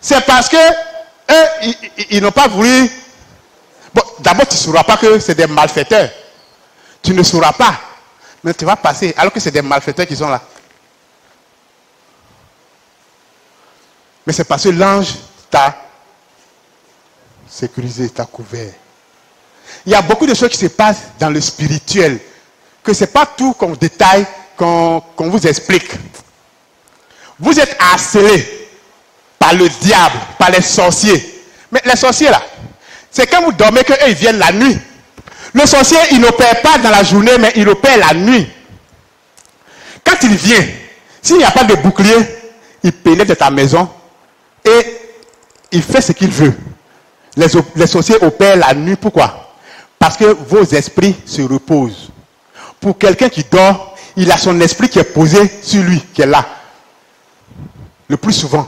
c'est parce que eux, ils, n'ont pas voulu. Bon, d'abord, tu ne sauras pas que c'est des malfaiteurs. Tu ne sauras pas. Mais tu vas passer, alors que c'est des malfaiteurs qui sont là. Mais c'est parce que l'ange t'a sécurisé, t'a couvert. Il y a beaucoup de choses qui se passent dans le spirituel, que ce n'est pas tout qu'on détaille, qu'on vous explique. Vous êtes harcelé par le diable, par les sorciers. Mais les sorciers là, c'est quand vous dormez qu'eux ils viennent la nuit. Le sorcier, il n'opère pas dans la journée, mais il opère la nuit. Quand il vient, s'il n'y a pas de bouclier, il pénètre dans ta maison et il fait ce qu'il veut. Les, les sorciers opèrent la nuit. Pourquoi? Parce que vos esprits se reposent. Pour quelqu'un qui dort, il a son esprit qui est posé sur lui, qui est là. Le plus souvent.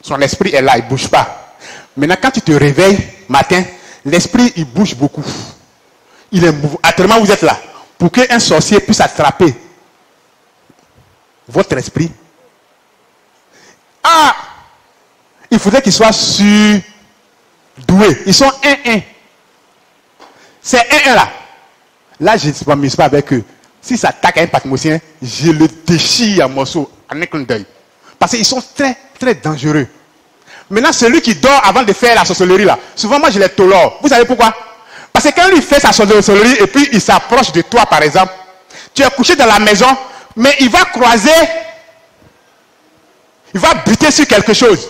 Son esprit est là, il ne bouge pas. Maintenant, quand tu te réveilles matin, l'esprit, il bouge beaucoup. Il est mou- Actuellement, vous êtes là. Pour qu'un sorcier puisse attraper votre esprit. Ah Il faudrait qu'il soit surdoué. Ils sont 1-1. C'est 1-1 là. Là, je ne m'amuse pas avec eux. Si ça attaque un patmosien, je le déchire en morceaux en un clin d'œil. Parce qu'ils sont très, très dangereux. Maintenant, celui qui dort avant de faire la sorcellerie là, souvent moi je les tolore. Vous savez pourquoi? Parce que quand lui fait sa sorcellerie et puis il s'approche de toi par exemple, tu es couché dans la maison, mais il va croiser, il va buter sur quelque chose.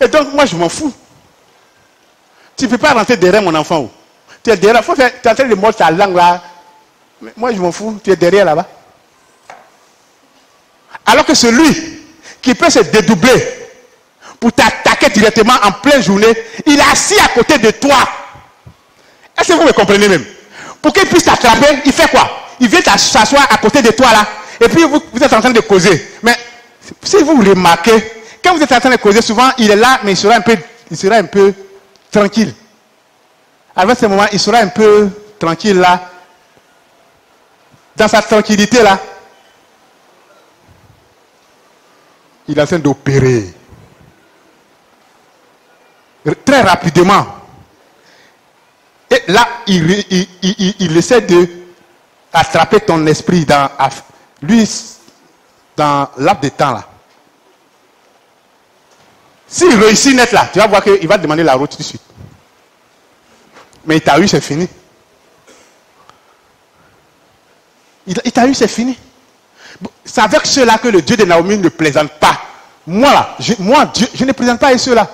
Et donc moi je m'en fous. Tu ne peux pas rentrer derrière mon enfant. Tu es derrière, faut faire, tu es en train de mordre ta langue là. Moi je m'en fous, tu es derrière là-bas. Alors que celui qui peut se dédoubler pour t'attaquer directement en pleine journée, il est assis à côté de toi. Est-ce que vous me comprenez même? Pour qu'il puisse t'attraper, il fait quoi? Il vient s'asseoir à côté de toi là, et puis vous, vous êtes en train de causer. Mais si vous remarquez, quand vous êtes en train de causer, souvent il est là, mais il sera un peu, il sera un peu tranquille. Avec ce moment, il sera un peu tranquille là. Dans sa tranquillité là, il est en train d'opérer. Très rapidement. Et là, il, essaie de attraper ton esprit dans lui dans laps de temps là. S'il réussit net là, tu vas voir qu'il va demander la route tout de suite. Mais il t'a eu, c'est fini. Il, t'a eu, c'est fini. C'est avec ceux-là que le Dieu de Naomi ne plaisante pas. Moi, là, je, moi, Dieu, je ne plaisante pas avec ceux-là.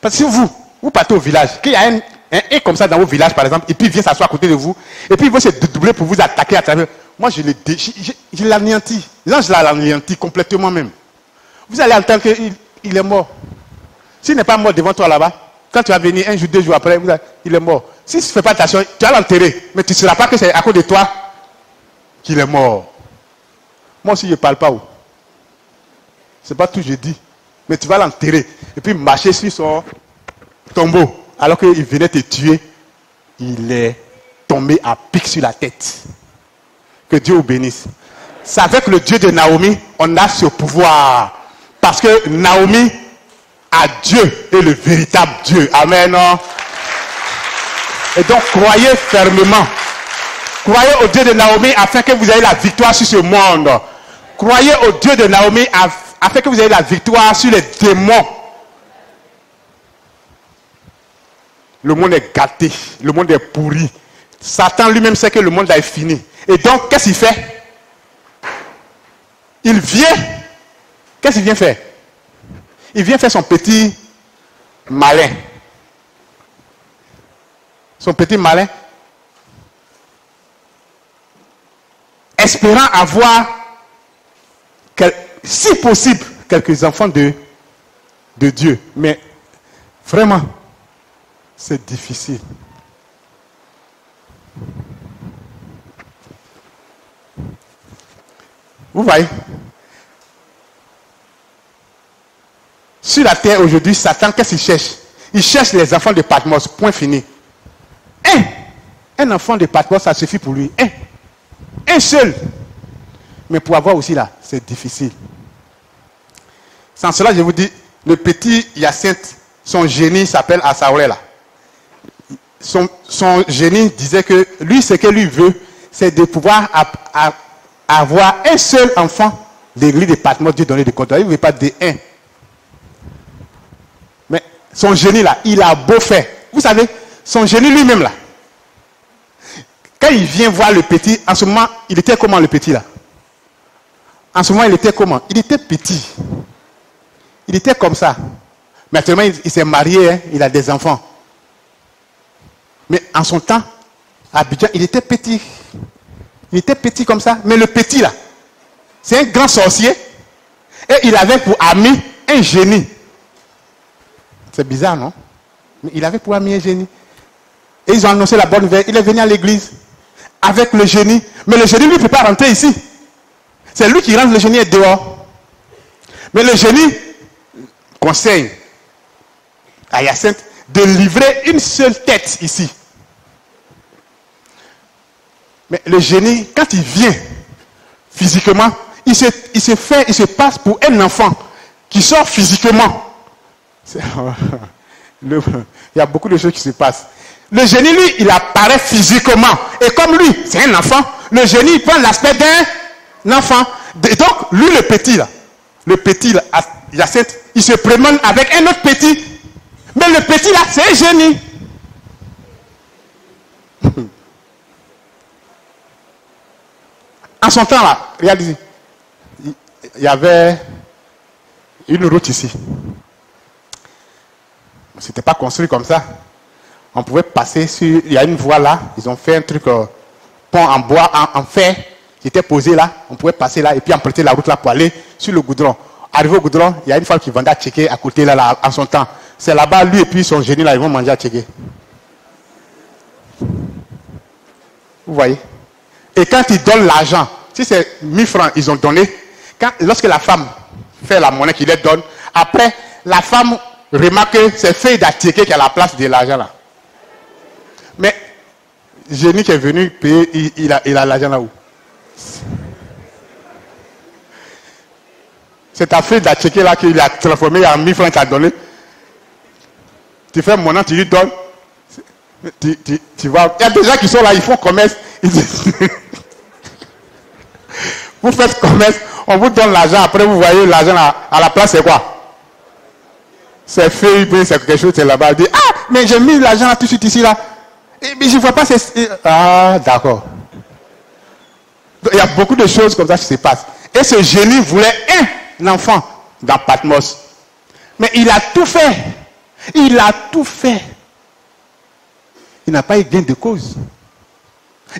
Parce que si vous, vous partez au village, qu'il y a un, un, comme ça dans vos villages, par exemple, et puis il vient s'asseoir à côté de vous, et puis il veut se doubler pour vous attaquer à travers. Moi, je l'anéantis. L'ange l'a anéanti complètement même. Vous allez entendre qu'il il est mort. S'il n'est pas mort devant toi là-bas, quand tu vas venir un jour, deux jours après, il est mort. Si tu ne fais pas attention, tu vas l'enterrer. Mais tu ne sauras pas que c'est à cause de toi qu'il est mort. Moi aussi, je ne parle pas. Ce n'est pas tout que je dis. Mais tu vas l'enterrer. Et puis marcher sur son tombeau. Alors qu'il venait te tuer, il est tombé à pic sur la tête. Que Dieu vous bénisse. C'est avec le Dieu de Naomi, on a ce pouvoir. Parce que Naomi a Dieu est le véritable Dieu. Amen. non? Et donc, croyez fermement. Croyez au Dieu de Naomi afin que vous ayez la victoire sur ce monde. Croyez au Dieu de Naomi af- afin que vous ayez la victoire sur les démons. Le monde est gâté, le monde est pourri. Satan lui-même sait que le monde est fini. Et donc, qu'est-ce qu'il fait? Il vient. Qu'est-ce qu'il vient faire? Il vient faire son petit malin. Son petit malin. Espérant avoir, si possible, quelques enfants de, de Dieu. Mais vraiment, c'est difficile. Vous voyez? Sur la terre aujourd'hui, Satan, qu'est-ce qu'il cherche? Il cherche les enfants de Patmos, point fini. Un, un enfant de Patmos, ça suffit pour lui. Un, un seul. Mais pour avoir aussi là, c'est difficile. Sans cela, je vous dis, le petit Hyacinthe, son génie s'appelle Asaoré là. son, son génie disait que lui, ce que lui veut, c'est de pouvoir avoir un seul enfant d'église de Patmos, Dieu donné de compte. Il ne veut pas de un. Son génie là, il a beau faire. Vous savez, son génie lui-même là, quand il vient voir le petit, en ce moment, il était comment le petit là? En ce moment, il était comment? Il était petit. Il était comme ça. Mais actuellement, il, il s'est marié, hein, il a des enfants. Mais en son temps, à Abidjan, il était petit. Il était petit comme ça. Mais le petit là, c'est un grand sorcier. Et il avait pour ami un génie. C'est bizarre, non? Mais il avait pour ami un génie. Et ils ont annoncé la bonne nouvelle. Il est venu à l'église avec le génie. Mais le génie, lui, ne peut pas rentrer ici. C'est lui qui rentre, le génie est dehors. Mais le génie conseille à Hyacinthe de livrer une seule tête ici. Mais le génie, quand il vient physiquement, il se, fait, il se passe pour un enfant qui sort physiquement. Il y a beaucoup de choses qui se passent. Le génie, lui, il apparaît physiquement. Et comme lui, c'est un enfant, le génie, il prend l'aspect d'un enfant. Et donc, lui, le petit, là, le petit, là, il se promène avec un autre petit. Mais le petit, là, c'est un génie. En son temps, là, regardez il y avait une route ici. C'était pas construit comme ça. On pouvait passer sur. Il y a une voie là. Ils ont fait un truc euh, pont en bois, en, fer, qui était posé là. On pouvait passer là et puis emprunter la route là pour aller sur le goudron. Arrivé au goudron, il y a une femme qui vendait à checker à côté là, en son temps. C'est là-bas, lui et puis son génie là, ils vont manger à checker. Vous voyez? Et quand ils donnent l'argent, si c'est 1000 francs, ils ont donné. Quand, lorsque la femme fait la monnaie qu'il les donne, après, la femme remarque que c'est fait d'attiquer qui a la place de l'argent là. Mais, génie qui est venu payer, il, a l'argent là où C'est ta fille d'attiquer là qu'il a transformé en 1000 francs qu'il a donné. Tu fais mon nom, tu lui donnes. Tu, vois, il y a des gens qui sont là, ils font commerce. Vous faites commerce, on vous donne l'argent, après vous voyez l'argent à la place, c'est quoi? C'est fait, puis c'est quelque chose, c'est là-bas. Il dit, ah, mais j'ai mis l'argent tout de suite ici, là. Mais je ne vois pas, c'est. Ah, d'accord. Il y a beaucoup de choses comme ça qui se passent. Et ce génie voulait un enfant dans Patmos. Mais il a tout fait. Il a tout fait. Il n'a pas eu gain de cause.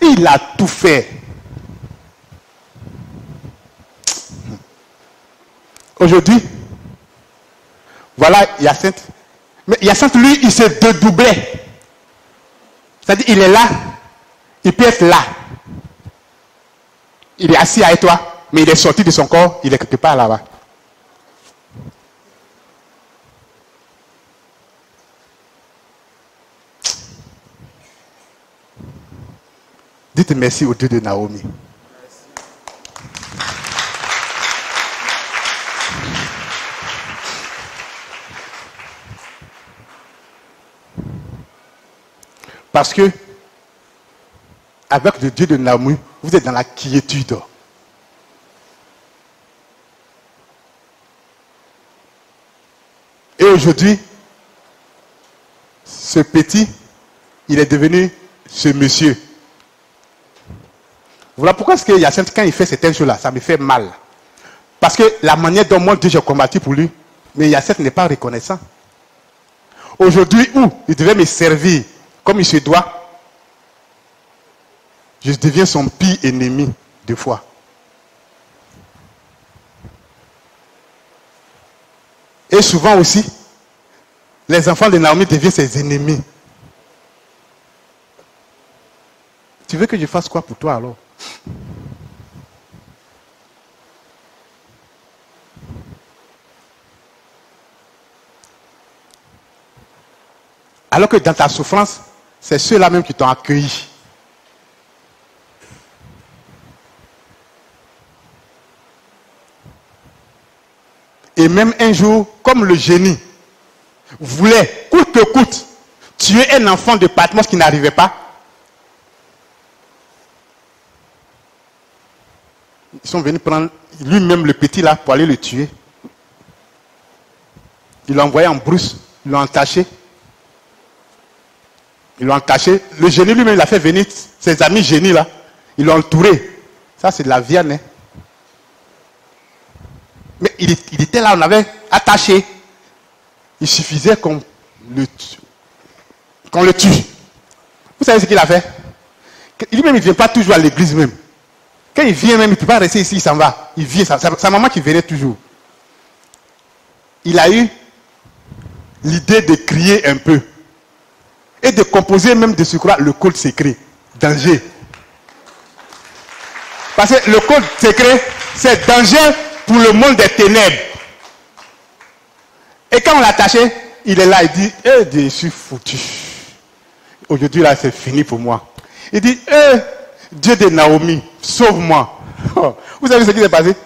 Il a tout fait. Aujourd'hui, voilà Hyacinthe. Mais Hyacinthe, lui, il se dédoublait. C'est-à-dire, il est là, il peut être là. Il est assis avec toi, mais il est sorti de son corps, il est quelque part là-bas. Dites merci au Dieu de Naomi. Parce que, avec le Dieu de Naomi, vous êtes dans la quiétude. Et aujourd'hui, ce petit, il est devenu ce monsieur. Voilà pourquoi est-ce que Yacinthe, quand il fait certaines choses-là, ça me fait mal. Parce que la manière dont moi, Dieu, j'ai combattu pour lui, mais Yacinthe n'est pas reconnaissant. Aujourd'hui, où il devait me servir comme il se doit, je deviens son pire ennemi deux fois. Et souvent aussi, les enfants de Naomi deviennent ses ennemis. Tu veux que je fasse quoi pour toi alors? Alors que dans ta souffrance, c'est ceux-là même qui t'ont accueilli. Et même un jour, comme le génie voulait, coûte que coûte, tuer un enfant de Patmos qui n'arrivait pas. Ils sont venus prendre lui-même le petit là pour aller le tuer. Ils l'ont envoyé en brousse, ils l'ont entaché. Ils l'ont entaché. Le génie lui-même, il a fait venir ses amis génies là. Ils l'ont entouré. Ça, c'est de la viande. hein. Mais il, était là, on avait attaché. Il suffisait qu'on le le tue. Vous savez ce qu'il a fait? Lui-même, il ne vient pas toujours à l'église même. Quand il vient même, il ne peut pas rester ici, il s'en va. Il vient, sa, sa- sa maman qui venait toujours. Il a eu l'idée de crier un peu. Et de composer même de surcroît le code secret. Danger. Parce que le code secret, c'est danger pour le monde des ténèbres. Et quand on l'a attaché, il est là, il dit, eh je suis foutu. Aujourd'hui, là, c'est fini pour moi. Il dit, eh, Dieu de Naomi, sauve-moi. Vous savez ce qui s'est passé?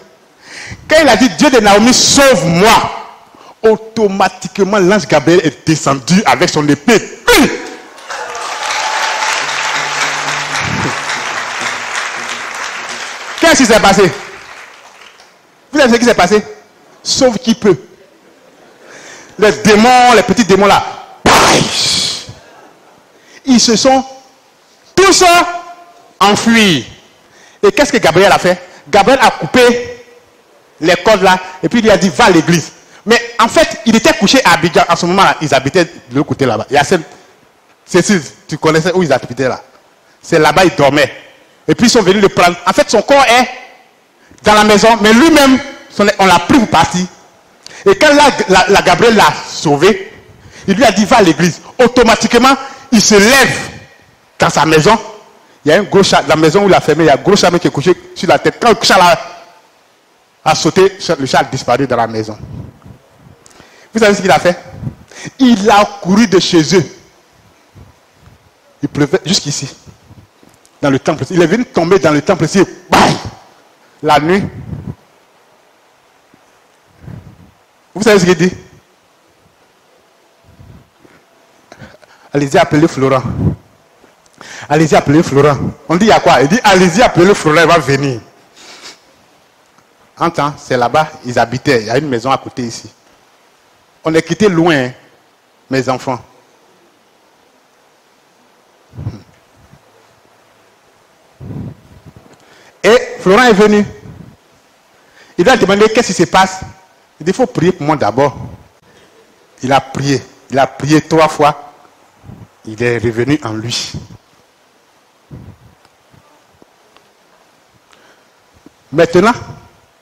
Quand il a dit, Dieu de Naomi, sauve-moi, automatiquement, l'ange Gabriel est descendu avec son épée. Qu'est-ce qui s'est passé? Vous savez ce qui s'est passé? Sauve qui peut. Les démons, les petits démons là, ils se sont tous enfuis. Et qu'est-ce que Gabriel a fait? Gabriel a coupé les cordes là, et puis il lui a dit va à l'église. Mais en fait, il était couché à Abidjan. En ce moment-là, ils habitaient de l'autre côté là-bas. Il y a celle- Cécile, tu connaissais où ils habitaient là? C'est là-bas, ils dormaient. Et puis ils sont venus le prendre. En fait, son corps est dans la maison, mais lui-même, on l'a pris pour partir. Et quand la, la- la Gabriel l'a sauvé, il lui a dit va à l'église. Automatiquement, il se lève dans sa maison. Il y a un gros chat, la maison où il a fermé, il y a un gros chat qui est couché sur la tête. Quand le chat là a sauté, le chat a disparu dans la maison. Vous savez ce qu'il a fait? Il a couru de chez eux. Il pleuvait jusqu'ici. Dans le temple. Il est venu tomber dans le temple ici. Bang La nuit. Vous savez ce qu'il dit? Allez-y, appelez Florent. Allez-y, appelez Florent. On dit il y a quoi? Il dit allez-y, appelez Florent, il va venir. En c'est là-bas, ils habitaient. Il y a une maison à côté ici. On est quitté loin, mes enfants. Et Florent est venu. Il a demandé qu'est-ce qui se passe. Il dit, il faut prier pour moi d'abord. Il a prié. Il a prié trois fois. Il est revenu en lui. Maintenant,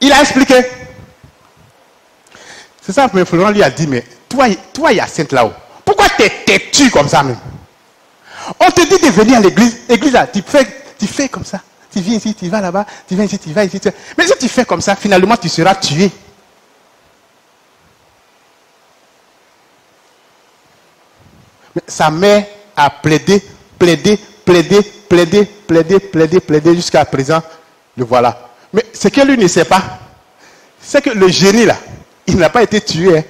il a expliqué. C'est ça, mais Florent lui a dit, mais toi, toi Yacinthe là-haut, pourquoi t'es têtu comme ça même? On te dit de venir à l'église. L'église là, tu fais, tu fais comme ça. Tu viens ici, tu vas là-bas, tu viens ici, tu vas ici. Mais si tu fais comme ça, finalement, tu seras tué. Mais sa mère a plaidé, plaidé, plaidé, plaidé, plaidé, plaidé, plaidé jusqu'à présent. Le voilà. Mais ce que lui ne sait pas, c'est que le génie là, il n'a pas été tué. hein.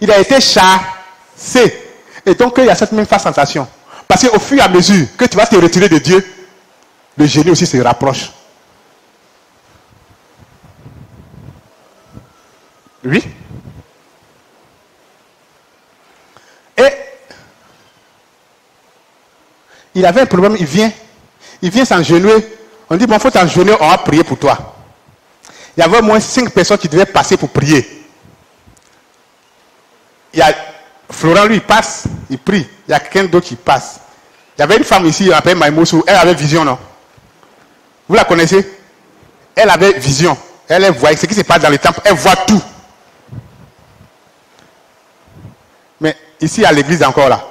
Il a été chassé. Et donc il y a cette même sensation. Parce qu'au fur et à mesure que tu vas te retirer de Dieu, le génie aussi se rapproche. Oui. Et il avait un problème, il vient, il vient s'engenouiller. On dit, bon, faut t'engenouiller, on va prier pour toi. Il y avait au moins cinq personnes qui devaient passer pour prier. Y a Florent, lui, passe, il prie. Il y a quelqu'un d'autre qui passe. Il y avait une femme ici, on appelle Maïmoussou, elle avait vision, non? Vous la connaissez? Elle avait vision. Elle, elle voyait ce qui se passe dans le temple, elle voit tout. Mais ici, à l'église encore là.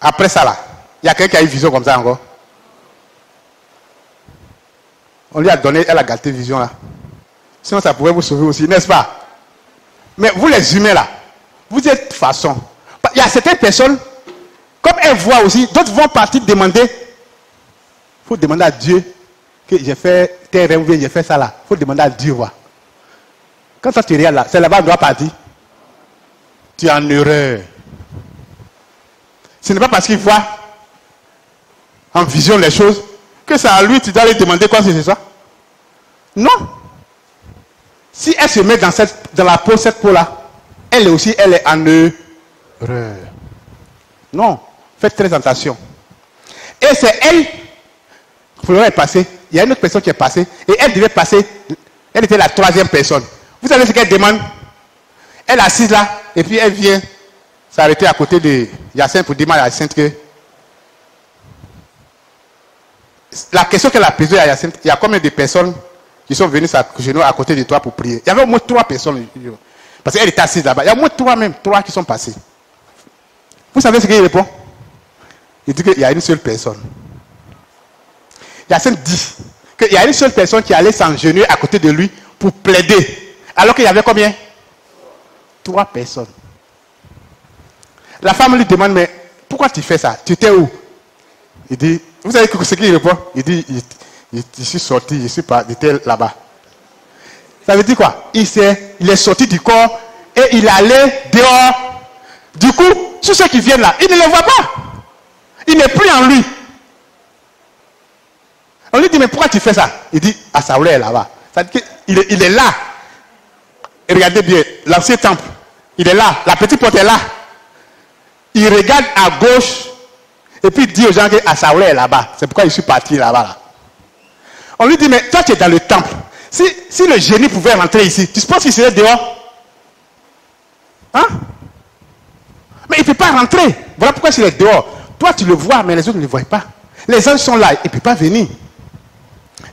Après ça là, il y a quelqu'un qui a eu vision comme ça encore. On lui a donné, elle a gâté vision là. Sinon, ça pourrait vous sauver aussi, n'est-ce pas? Mais vous les humains là, vous êtes façon. Il y a certaines personnes, comme elles voient aussi, d'autres vont partir demander. Il faut demander à Dieu que j'ai fait tel rêve, j'ai fait ça là. Il faut demander à Dieu. Voir. Quand ça tu regardes là, c'est là-bas on doit partir. Tu es en erreur. Ce n'est pas parce qu'il voit en vision les choses que c'est à lui, tu dois lui demander quoi que ce soit. Non. Si elle se met dans, cette, dans la peau, cette peau-là, elle aussi, elle est en erreur. Non. Faites très attention. Et c'est elle, Florent est passée, il y a une autre personne qui est passée, et elle devait passer, elle était la troisième personne. Vous savez ce qu'elle demande? Elle assise là, et puis elle vient s'arrêter à côté de Yacine pour demander à Yacine que. La question qu'elle a posée à Yacine, il y a combien de personnes qui sont venues s'agenouiller à côté de toi pour prier? Il y avait au moins trois personnes. Parce qu'elle était assise là-bas. Il y a au moins trois même, trois qui sont passés. Vous savez ce qu'il répond? Il dit qu'il y a une seule personne. Yacine dit qu'il y a une seule personne qui allait s'engenouiller à côté de lui pour plaider. Alors qu'il y avait combien? Trois personnes. La femme lui demande, mais pourquoi tu fais ça? Tu étais où? Il dit, vous savez ce qu'il répond? Il dit, il- je suis sorti, je suis pas, j'étais là-bas. Ça veut dire quoi? Il, s'est- il est sorti du corps et il est allé dehors. Du coup, tous ceux qui viennent là, il ne les voit pas. Il n'est plus en lui. On lui dit, mais pourquoi tu fais ça? Il dit, ah, ça est là-bas. Ça veut dire est, il est là. Et regardez bien, l'ancien temple, il est là. La petite porte est là. Il regarde à gauche et puis il dit aux gens que Assaoulé est là-bas. C'est pourquoi je suis parti là-bas. là. On lui dit, mais toi tu es dans le temple. Si, si le génie pouvait rentrer ici, tu penses qu'il serait dehors? Hein? Mais il ne peut pas rentrer. Voilà pourquoi il est dehors. Toi tu le vois, mais les autres ne le voient pas. Les anges sont là, il ne peut pas venir.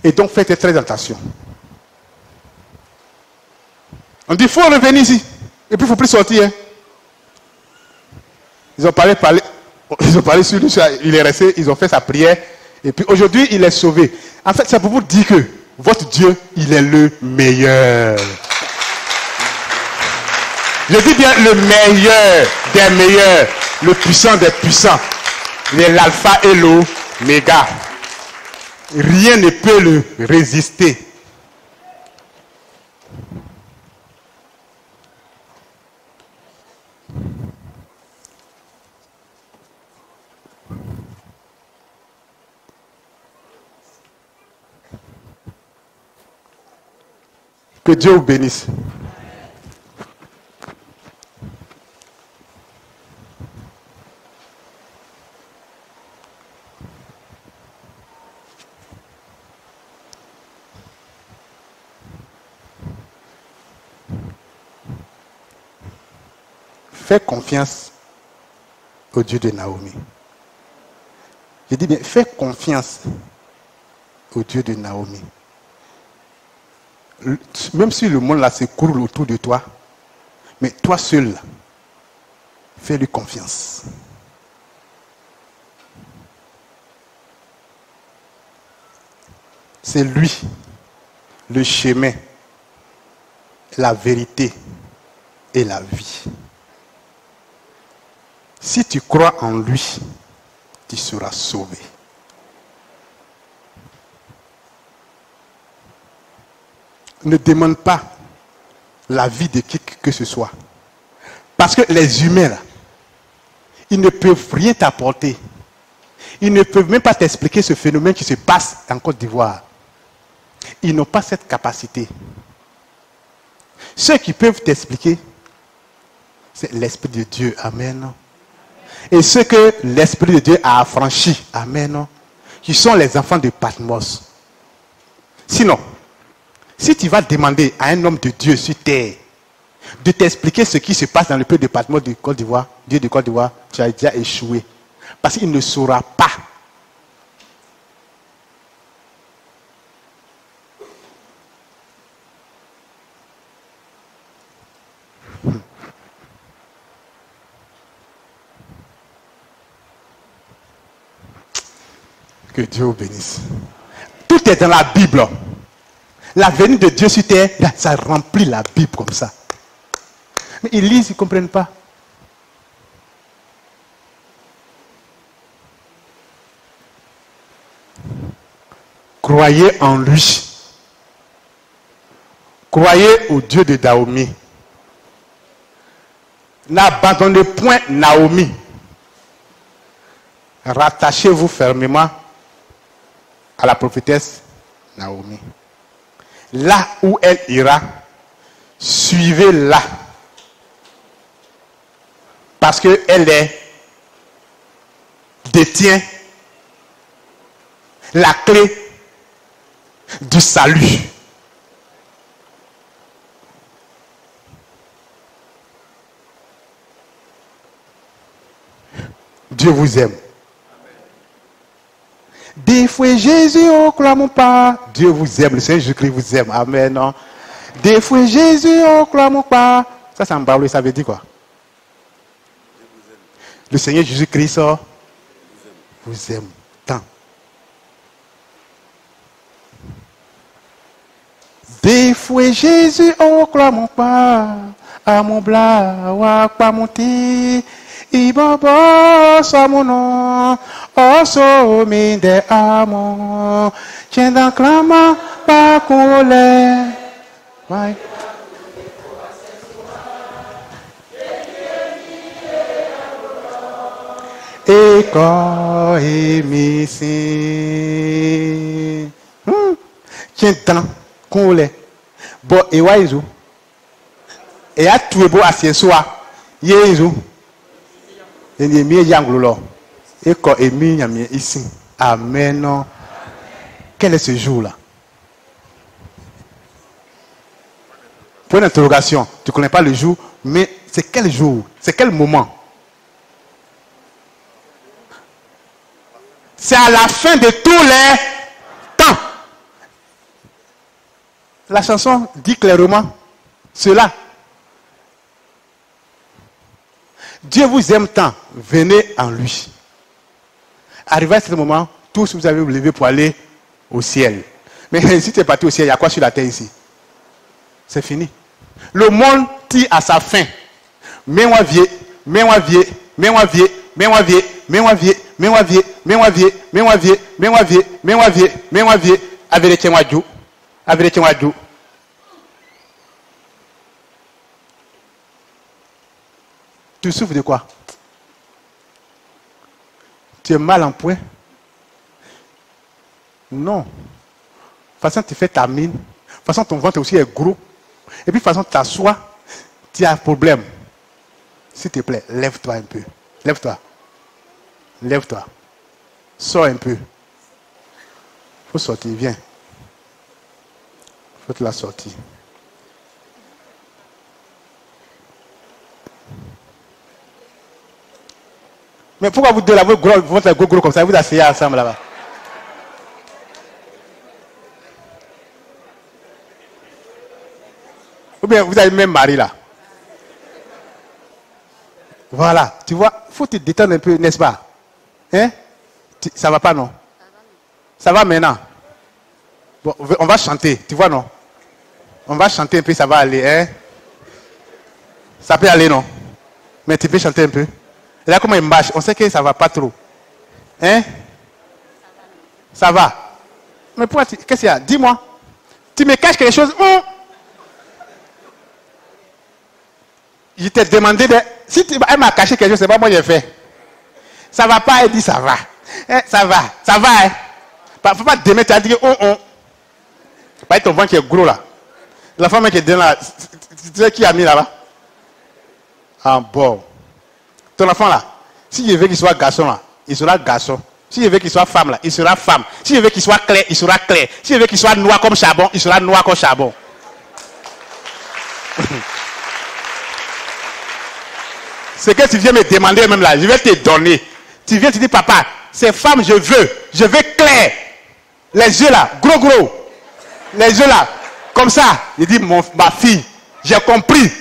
Et donc faites très attention. On dit, il faut revenir ici. Et puis il ne faut plus sortir. hein. Ils ont parlé, ils ont parlé sur lui, il est resté, ils ont fait sa prière. Et puis aujourd'hui, il est sauvé. En fait, c'est pour vous dire que votre Dieu, il est le meilleur. Je dis bien le meilleur des meilleurs, le puissant des puissants. Il est l'alpha et l'oméga. Rien ne peut le résister. Que Dieu vous bénisse. Fais confiance au Dieu de Naomi. Je dis bien, fais confiance au Dieu de Naomi. Même si le monde là se coule autour de toi, mais toi seul, fais-lui confiance. C'est lui, le chemin, la vérité et la vie. Si tu crois en lui, tu seras sauvé. Ne demande pas la vie de qui que ce soit. Parce que les humains, ils ne peuvent rien t'apporter. Ils ne peuvent même pas t'expliquer ce phénomène qui se passe en Côte d'Ivoire. Ils n'ont pas cette capacité. Ceux qui peuvent t'expliquer, c'est l'Esprit de Dieu. Amen. Et ceux que l'Esprit de Dieu a affranchis, Amen, qui sont les enfants de Patmos. Sinon, si tu vas demander à un homme de Dieu sur terre de t'expliquer ce qui se passe dans le pays de Patmos de Côte d'Ivoire, Dieu de Côte d'Ivoire, tu as déjà échoué. Parce qu'il ne saura pas. Que Dieu vous bénisse. Tout est dans la Bible. La venue de Dieu sur terre, ça remplit la Bible comme ça. Mais ils lisent, ils ne comprennent pas. Croyez en lui. Croyez au Dieu de Naomi. N'abandonnez point Naomi. rattachez-vous fermement à la prophétesse Naomi. Là où elle ira, suivez-la. Parce qu'elle est détient la clé du salut. Dieu vous aime. Des fois Jésus, oh, clamons pas. Dieu vous aime. Le Seigneur Jésus-Christ vous aime. Amen. non? Des fois Jésus, oh, clamons pas. Ça, ça me parle, ça veut dire quoi? Le Seigneur Jésus-Christ oh, vous aime tant. Des fois Jésus, oh, clamons pas. À mon blas, ou pas monter? Ibobo samuno oso mi de amo chenda clama pa kule vai Eko emisi chenda kule bo ewa ewaizu eya tuebo ye yeizu emi lɔ ekɔ emi nyamie ici amen quel est ce jour là point d'interrogation. Tu connais pas le jour mais c'est quel jour? C'est quel moment? C'est à la fin de tous les temps. La chanson dit clairement cela Dieu vous aime tant, venez en lui. Arrivé à ce moment, tous vous avez vous levé pour aller au ciel. Mais si tu es parti au ciel, il y a quoi sur la terre ici C'est fini. Le monde tire à sa fin. Mets-moi vieux, mets-moi vieux, mets-moi vieux, mets-moi vieux, mets-moi vieux, mets-moi vieux, mets-moi vieux, mets-moi vieux, mets-moi vieux, mets-moi vieux, mets-moi vieux, avec les tiens avec les tiens Tu souffres de quoi? Tu es mal en point? Non. Façon, tu fais ta mine. Façon, ton ventre aussi est gros. Et puis, façon, tu t'assois, tu as un problème. S'il te plaît, lève-toi un peu. Lève-toi. Lève-toi. Sors un peu. Faut sortir, viens. Faut te la sortir. Mais pourquoi vous deux là, vous votre gros, gros comme ça, vous asseyez ensemble là-bas? Ou bien vous avez même mari là? Voilà, tu vois, il faut te détendre un peu, n'est-ce pas? Hein? Ça va pas, non? Ça va maintenant? Bon, on va chanter, tu vois, non? On va chanter un peu, ça va aller, hein? Ça peut aller, non? Mais tu peux chanter un peu? Là, comment il marche On sait que ça ne va pas trop. Hein? Ça va. Mais pourquoi Qu'est-ce qu'il y a? Dis-moi. Tu me caches quelque chose? Hum. Je t'ai demandé de. Si tu... elle m'a caché quelque chose, c'est pas moi qui ai fait. Ça va pas, elle dit ça va. Hein, ça va, ça va. Hein. Pas- Faut pas démettre, tu as dit on, on. Pas ton ventre qui est gros là. La femme qui est dedans là, tu sais qui a mis là-bas? Ah bon. Ton enfant là, si je veux qu'il soit garçon là, il sera garçon. Si je veux qu'il soit femme là, il sera femme. Si je veux qu'il soit clair, il sera clair. Si je veux qu'il soit noir comme charbon, il sera noir comme charbon. Ce que tu viens me demander même là, je vais te donner. Tu viens, tu dis, papa, ces femmes, je veux. Je veux clair. Les yeux là, gros, gros. Les yeux là, comme ça. Je dis, mon, ma fille, j'ai compris.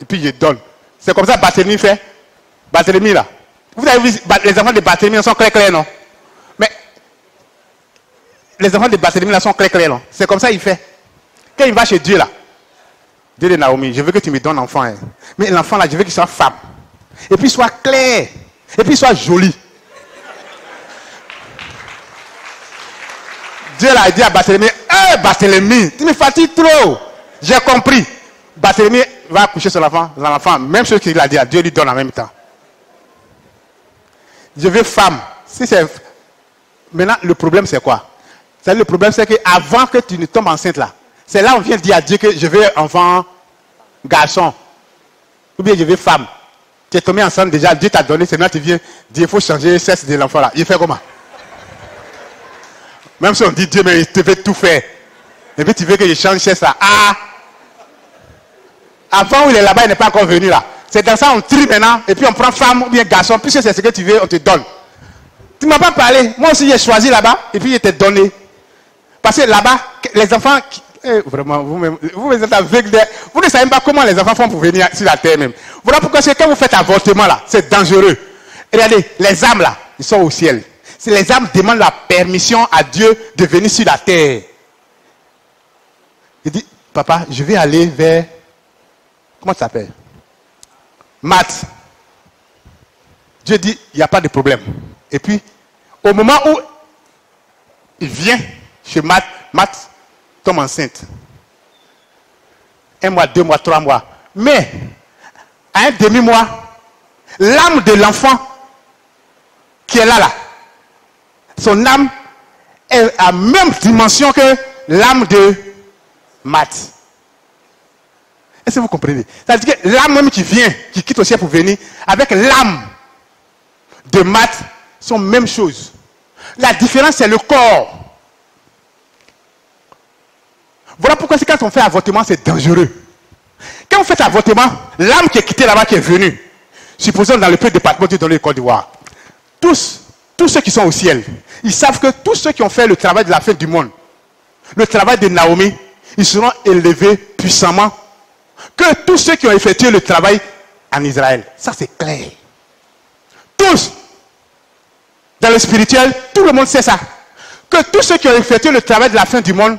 Et puis je donne. C'est comme ça que Barthélemy fait. Barthélemy là. Vous avez vu, les enfants de Barthélemy sont clairs, clairs, non? Mais les enfants de Barthélemy là sont clairs, clairs, non? C'est comme ça qu'il fait. Quand il va chez Dieu là, Dieu de Naomi, je veux que tu me donnes enfant. hein. Mais l'enfant là, je veux qu'il soit femme. Et puis soit clair. Et puis soit joli. Dieu il dit à Barthélemy, hé Barthélemy, tu me fatigues trop. J'ai compris. Barthélemy va accoucher sur l'enfant, l'enfant, même chose qu'il a dit à Dieu lui donne en même temps. je veux femme. Si c'est maintenant le problème c'est quoi? C'est le problème c'est que avant que tu ne tombes enceinte là, c'est là où on vient dire à Dieu que je veux enfant garçon ou bien je veux femme. Tu es tombé enceinte déjà, Dieu t'a donné, c'est maintenant tu viens dire il faut changer le sexe de l'enfant là. Il fait comment? Même si on dit Dieu mais il te fait tout faire. Et puis tu veux que je change le sexe là. Ah Avant où il est là-bas, il n'est pas encore venu là. C'est dans ça on trie maintenant et puis on prend femme ou bien garçon, puisque c'est ce que tu veux, on te donne. Tu ne m'as pas parlé. Moi aussi, j'ai choisi là-bas et puis il t'ai donné. Parce que là-bas, les enfants. eh, vraiment, vous-même, vous, êtes de- Vous ne savez pas comment les enfants font pour venir sur la terre même. Voilà pourquoi c'est quand vous faites avortement là, c'est dangereux. Regardez, les âmes là, ils sont au ciel. Si les âmes demandent la permission à Dieu de venir sur la terre, il dit, papa, je vais aller vers. Comment ça s'appelle? Matt. Dieu dit, il n'y a pas de problème. Et puis, au moment où il vient chez Matt, Matt tombe enceinte. Un mois, deux mois, trois mois. Mais, à un demi-mois, l'âme de l'enfant qui est là, là, son âme est à la même dimension que l'âme de Matt. Est-ce que vous comprenez? C'est-à-dire que l'âme même qui vient, qui quitte au ciel pour venir, avec l'âme de Matt, sont même chose. La différence, c'est le corps. Voilà pourquoi quand on fait avortement, c'est dangereux. Quand vous faites avortement, l'âme qui est quittée là-bas, qui est venue, supposons dans le peu département de dans le Côte d'Ivoire, tous, tous ceux qui sont au ciel, ils savent que tous ceux qui ont fait le travail de la fin du monde, le travail de Naomi, ils seront élevés puissamment que tous ceux qui ont effectué le travail en Israël. Ça, c'est clair. Tous. Dans le spirituel, tout le monde sait ça. Que tous ceux qui ont effectué le travail de la fin du monde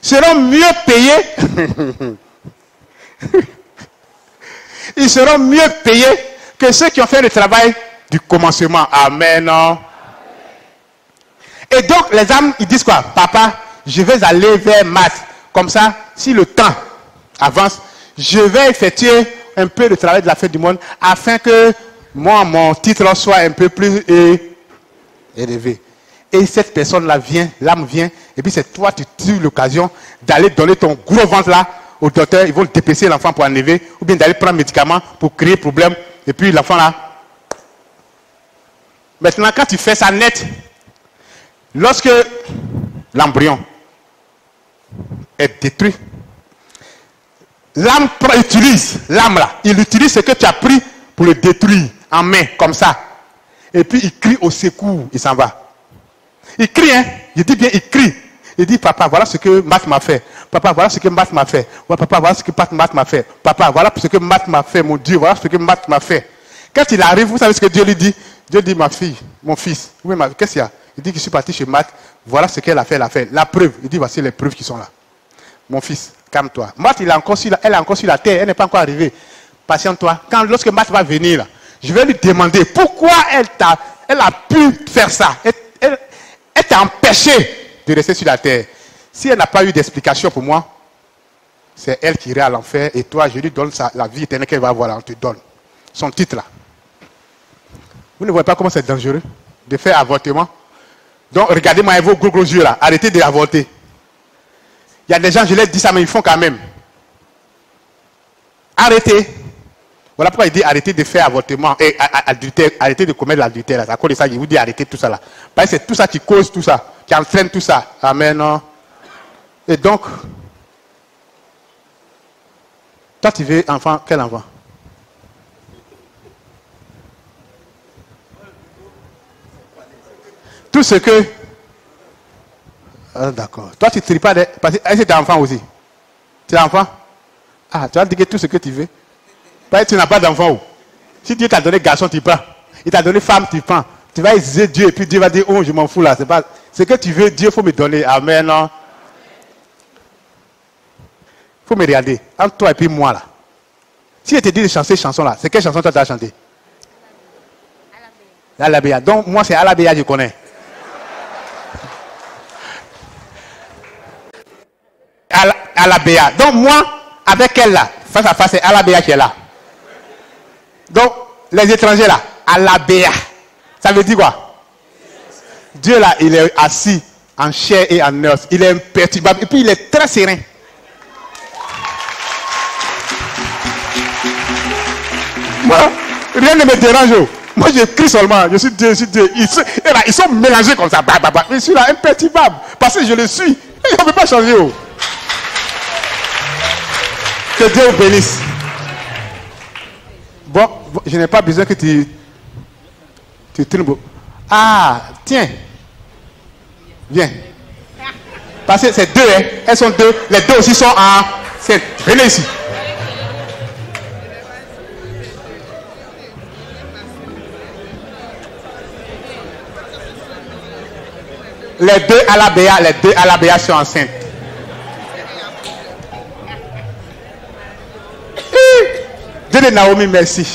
seront mieux payés. Ils seront mieux payés que ceux qui ont fait le travail du commencement. Amen. Et donc, les âmes, ils disent quoi? Papa, je vais aller vers Matt. Comme ça, si le temps avance, je vais effectuer un peu le travail de la fin du monde afin que moi, mon titre soit un peu plus élevé. Et cette personne-là vient, l'âme vient, et puis c'est toi, tu trouves l'occasion d'aller donner ton gros ventre là au docteur, ils vont le dépêcher l'enfant pour enlever, ou bien d'aller prendre un médicament pour créer problème, et puis l'enfant là. Maintenant, quand tu fais ça net, lorsque l'embryon est détruit, l'âme utilise, l'âme là, il utilise ce que tu as pris pour le détruire en main, comme ça. Et puis il crie au secours, il s'en va. Il crie, hein. Je dis bien, il crie. Il dit, papa, voilà ce que Matt m'a fait. Papa, voilà ce que Matt m'a fait. Ouais, papa, voilà ce que Matt m'a fait. Papa, voilà ce que Matt m'a fait, mon Dieu, voilà ce que Matt m'a fait. Quand il arrive, vous savez ce que Dieu lui dit? Dieu dit, ma fille, mon fils, qu'est-ce qu'il y a? Il dit je suis parti chez Matt, voilà ce qu'elle a fait, elle a fait. La preuve, il dit, voici les preuves qui sont là. Mon fils, calme-toi. Matt, elle est encore sur la terre, elle n'est pas encore arrivée. Patiente-toi. Lorsque Matt va venir, je vais lui demander pourquoi elle, a pu faire ça. Elle, elle- elle t'a empêché de rester sur la terre. Si elle n'a pas eu d'explication pour moi, c'est elle qui irait à l'enfer et toi, je lui donne la vie éternelle qu'elle va avoir, on te donne. Son titre là. Vous ne voyez pas comment c'est dangereux de faire avortement? Donc, regardez-moi vos gros gros yeux là. Arrêtez d'avorter. Il y a des gens, je leur dis ça, mais ils font quand même. Arrêtez. Voilà pourquoi il dit arrêtez de faire avortement et adultère, arrêtez de commettre l'adultère. À cause de ça, il vous dit arrêtez tout ça là. Parce que c'est tout ça qui cause tout ça, qui entraîne tout ça. Amen. Et donc, toi tu veux enfant, quel enfant? Tout ce que. Ah, d'accord. Toi tu ne tries pas des. Que est-ce que tu es enfant aussi Tu es enfant? Ah, tu vas dire que tout ce que tu veux. Parce que tu n'as pas d'enfant. Si Dieu t'a donné garçon, tu prends. Il t'a donné femme, tu prends. Tu vas exiger Dieu et puis Dieu va dire, oh, je m'en fous là. C'est pas ce que tu veux, Dieu faut me donner. Amen. non? faut me regarder. Entre toi et puis moi là. Si je te dis de chanter cette chanson là, c'est quelle chanson toi tu as chanté Alabéa. Donc moi c'est Alabéa, je connais. Ala- Alabéa. Donc moi, avec elle là, face à face, c'est Alabéa qui est là. Donc, les étrangers là, Alabéa. Ça veut dire quoi? Dieu là, il est assis en chair et en os. Il est imperturbable et puis il est très serein. Moi, rien ne me dérange. Moi, je crie seulement. Je suis Dieu, je suis Dieu. Ils, sont- et là, ils sont mélangés comme ça. Bah, bah, bah. Je suis là, imperturbable. Parce que je le suis. Je ne peux pas changer. oh. Que Dieu vous bénisse. Bon, je n'ai pas besoin que tu, tu. Ah, tiens. Viens. Parce que c'est deux, hein. Elles sont deux. Les deux aussi sont en. c'est- ici. Les deux à la BA, les deux à la BA sont enceintes. Dieu de Naomi, merci.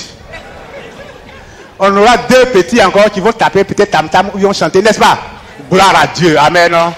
On aura deux petits encore qui vont taper peut-être tam tam ou ils vont chanter, n'est-ce pas? Gloire à Dieu. Amen. non?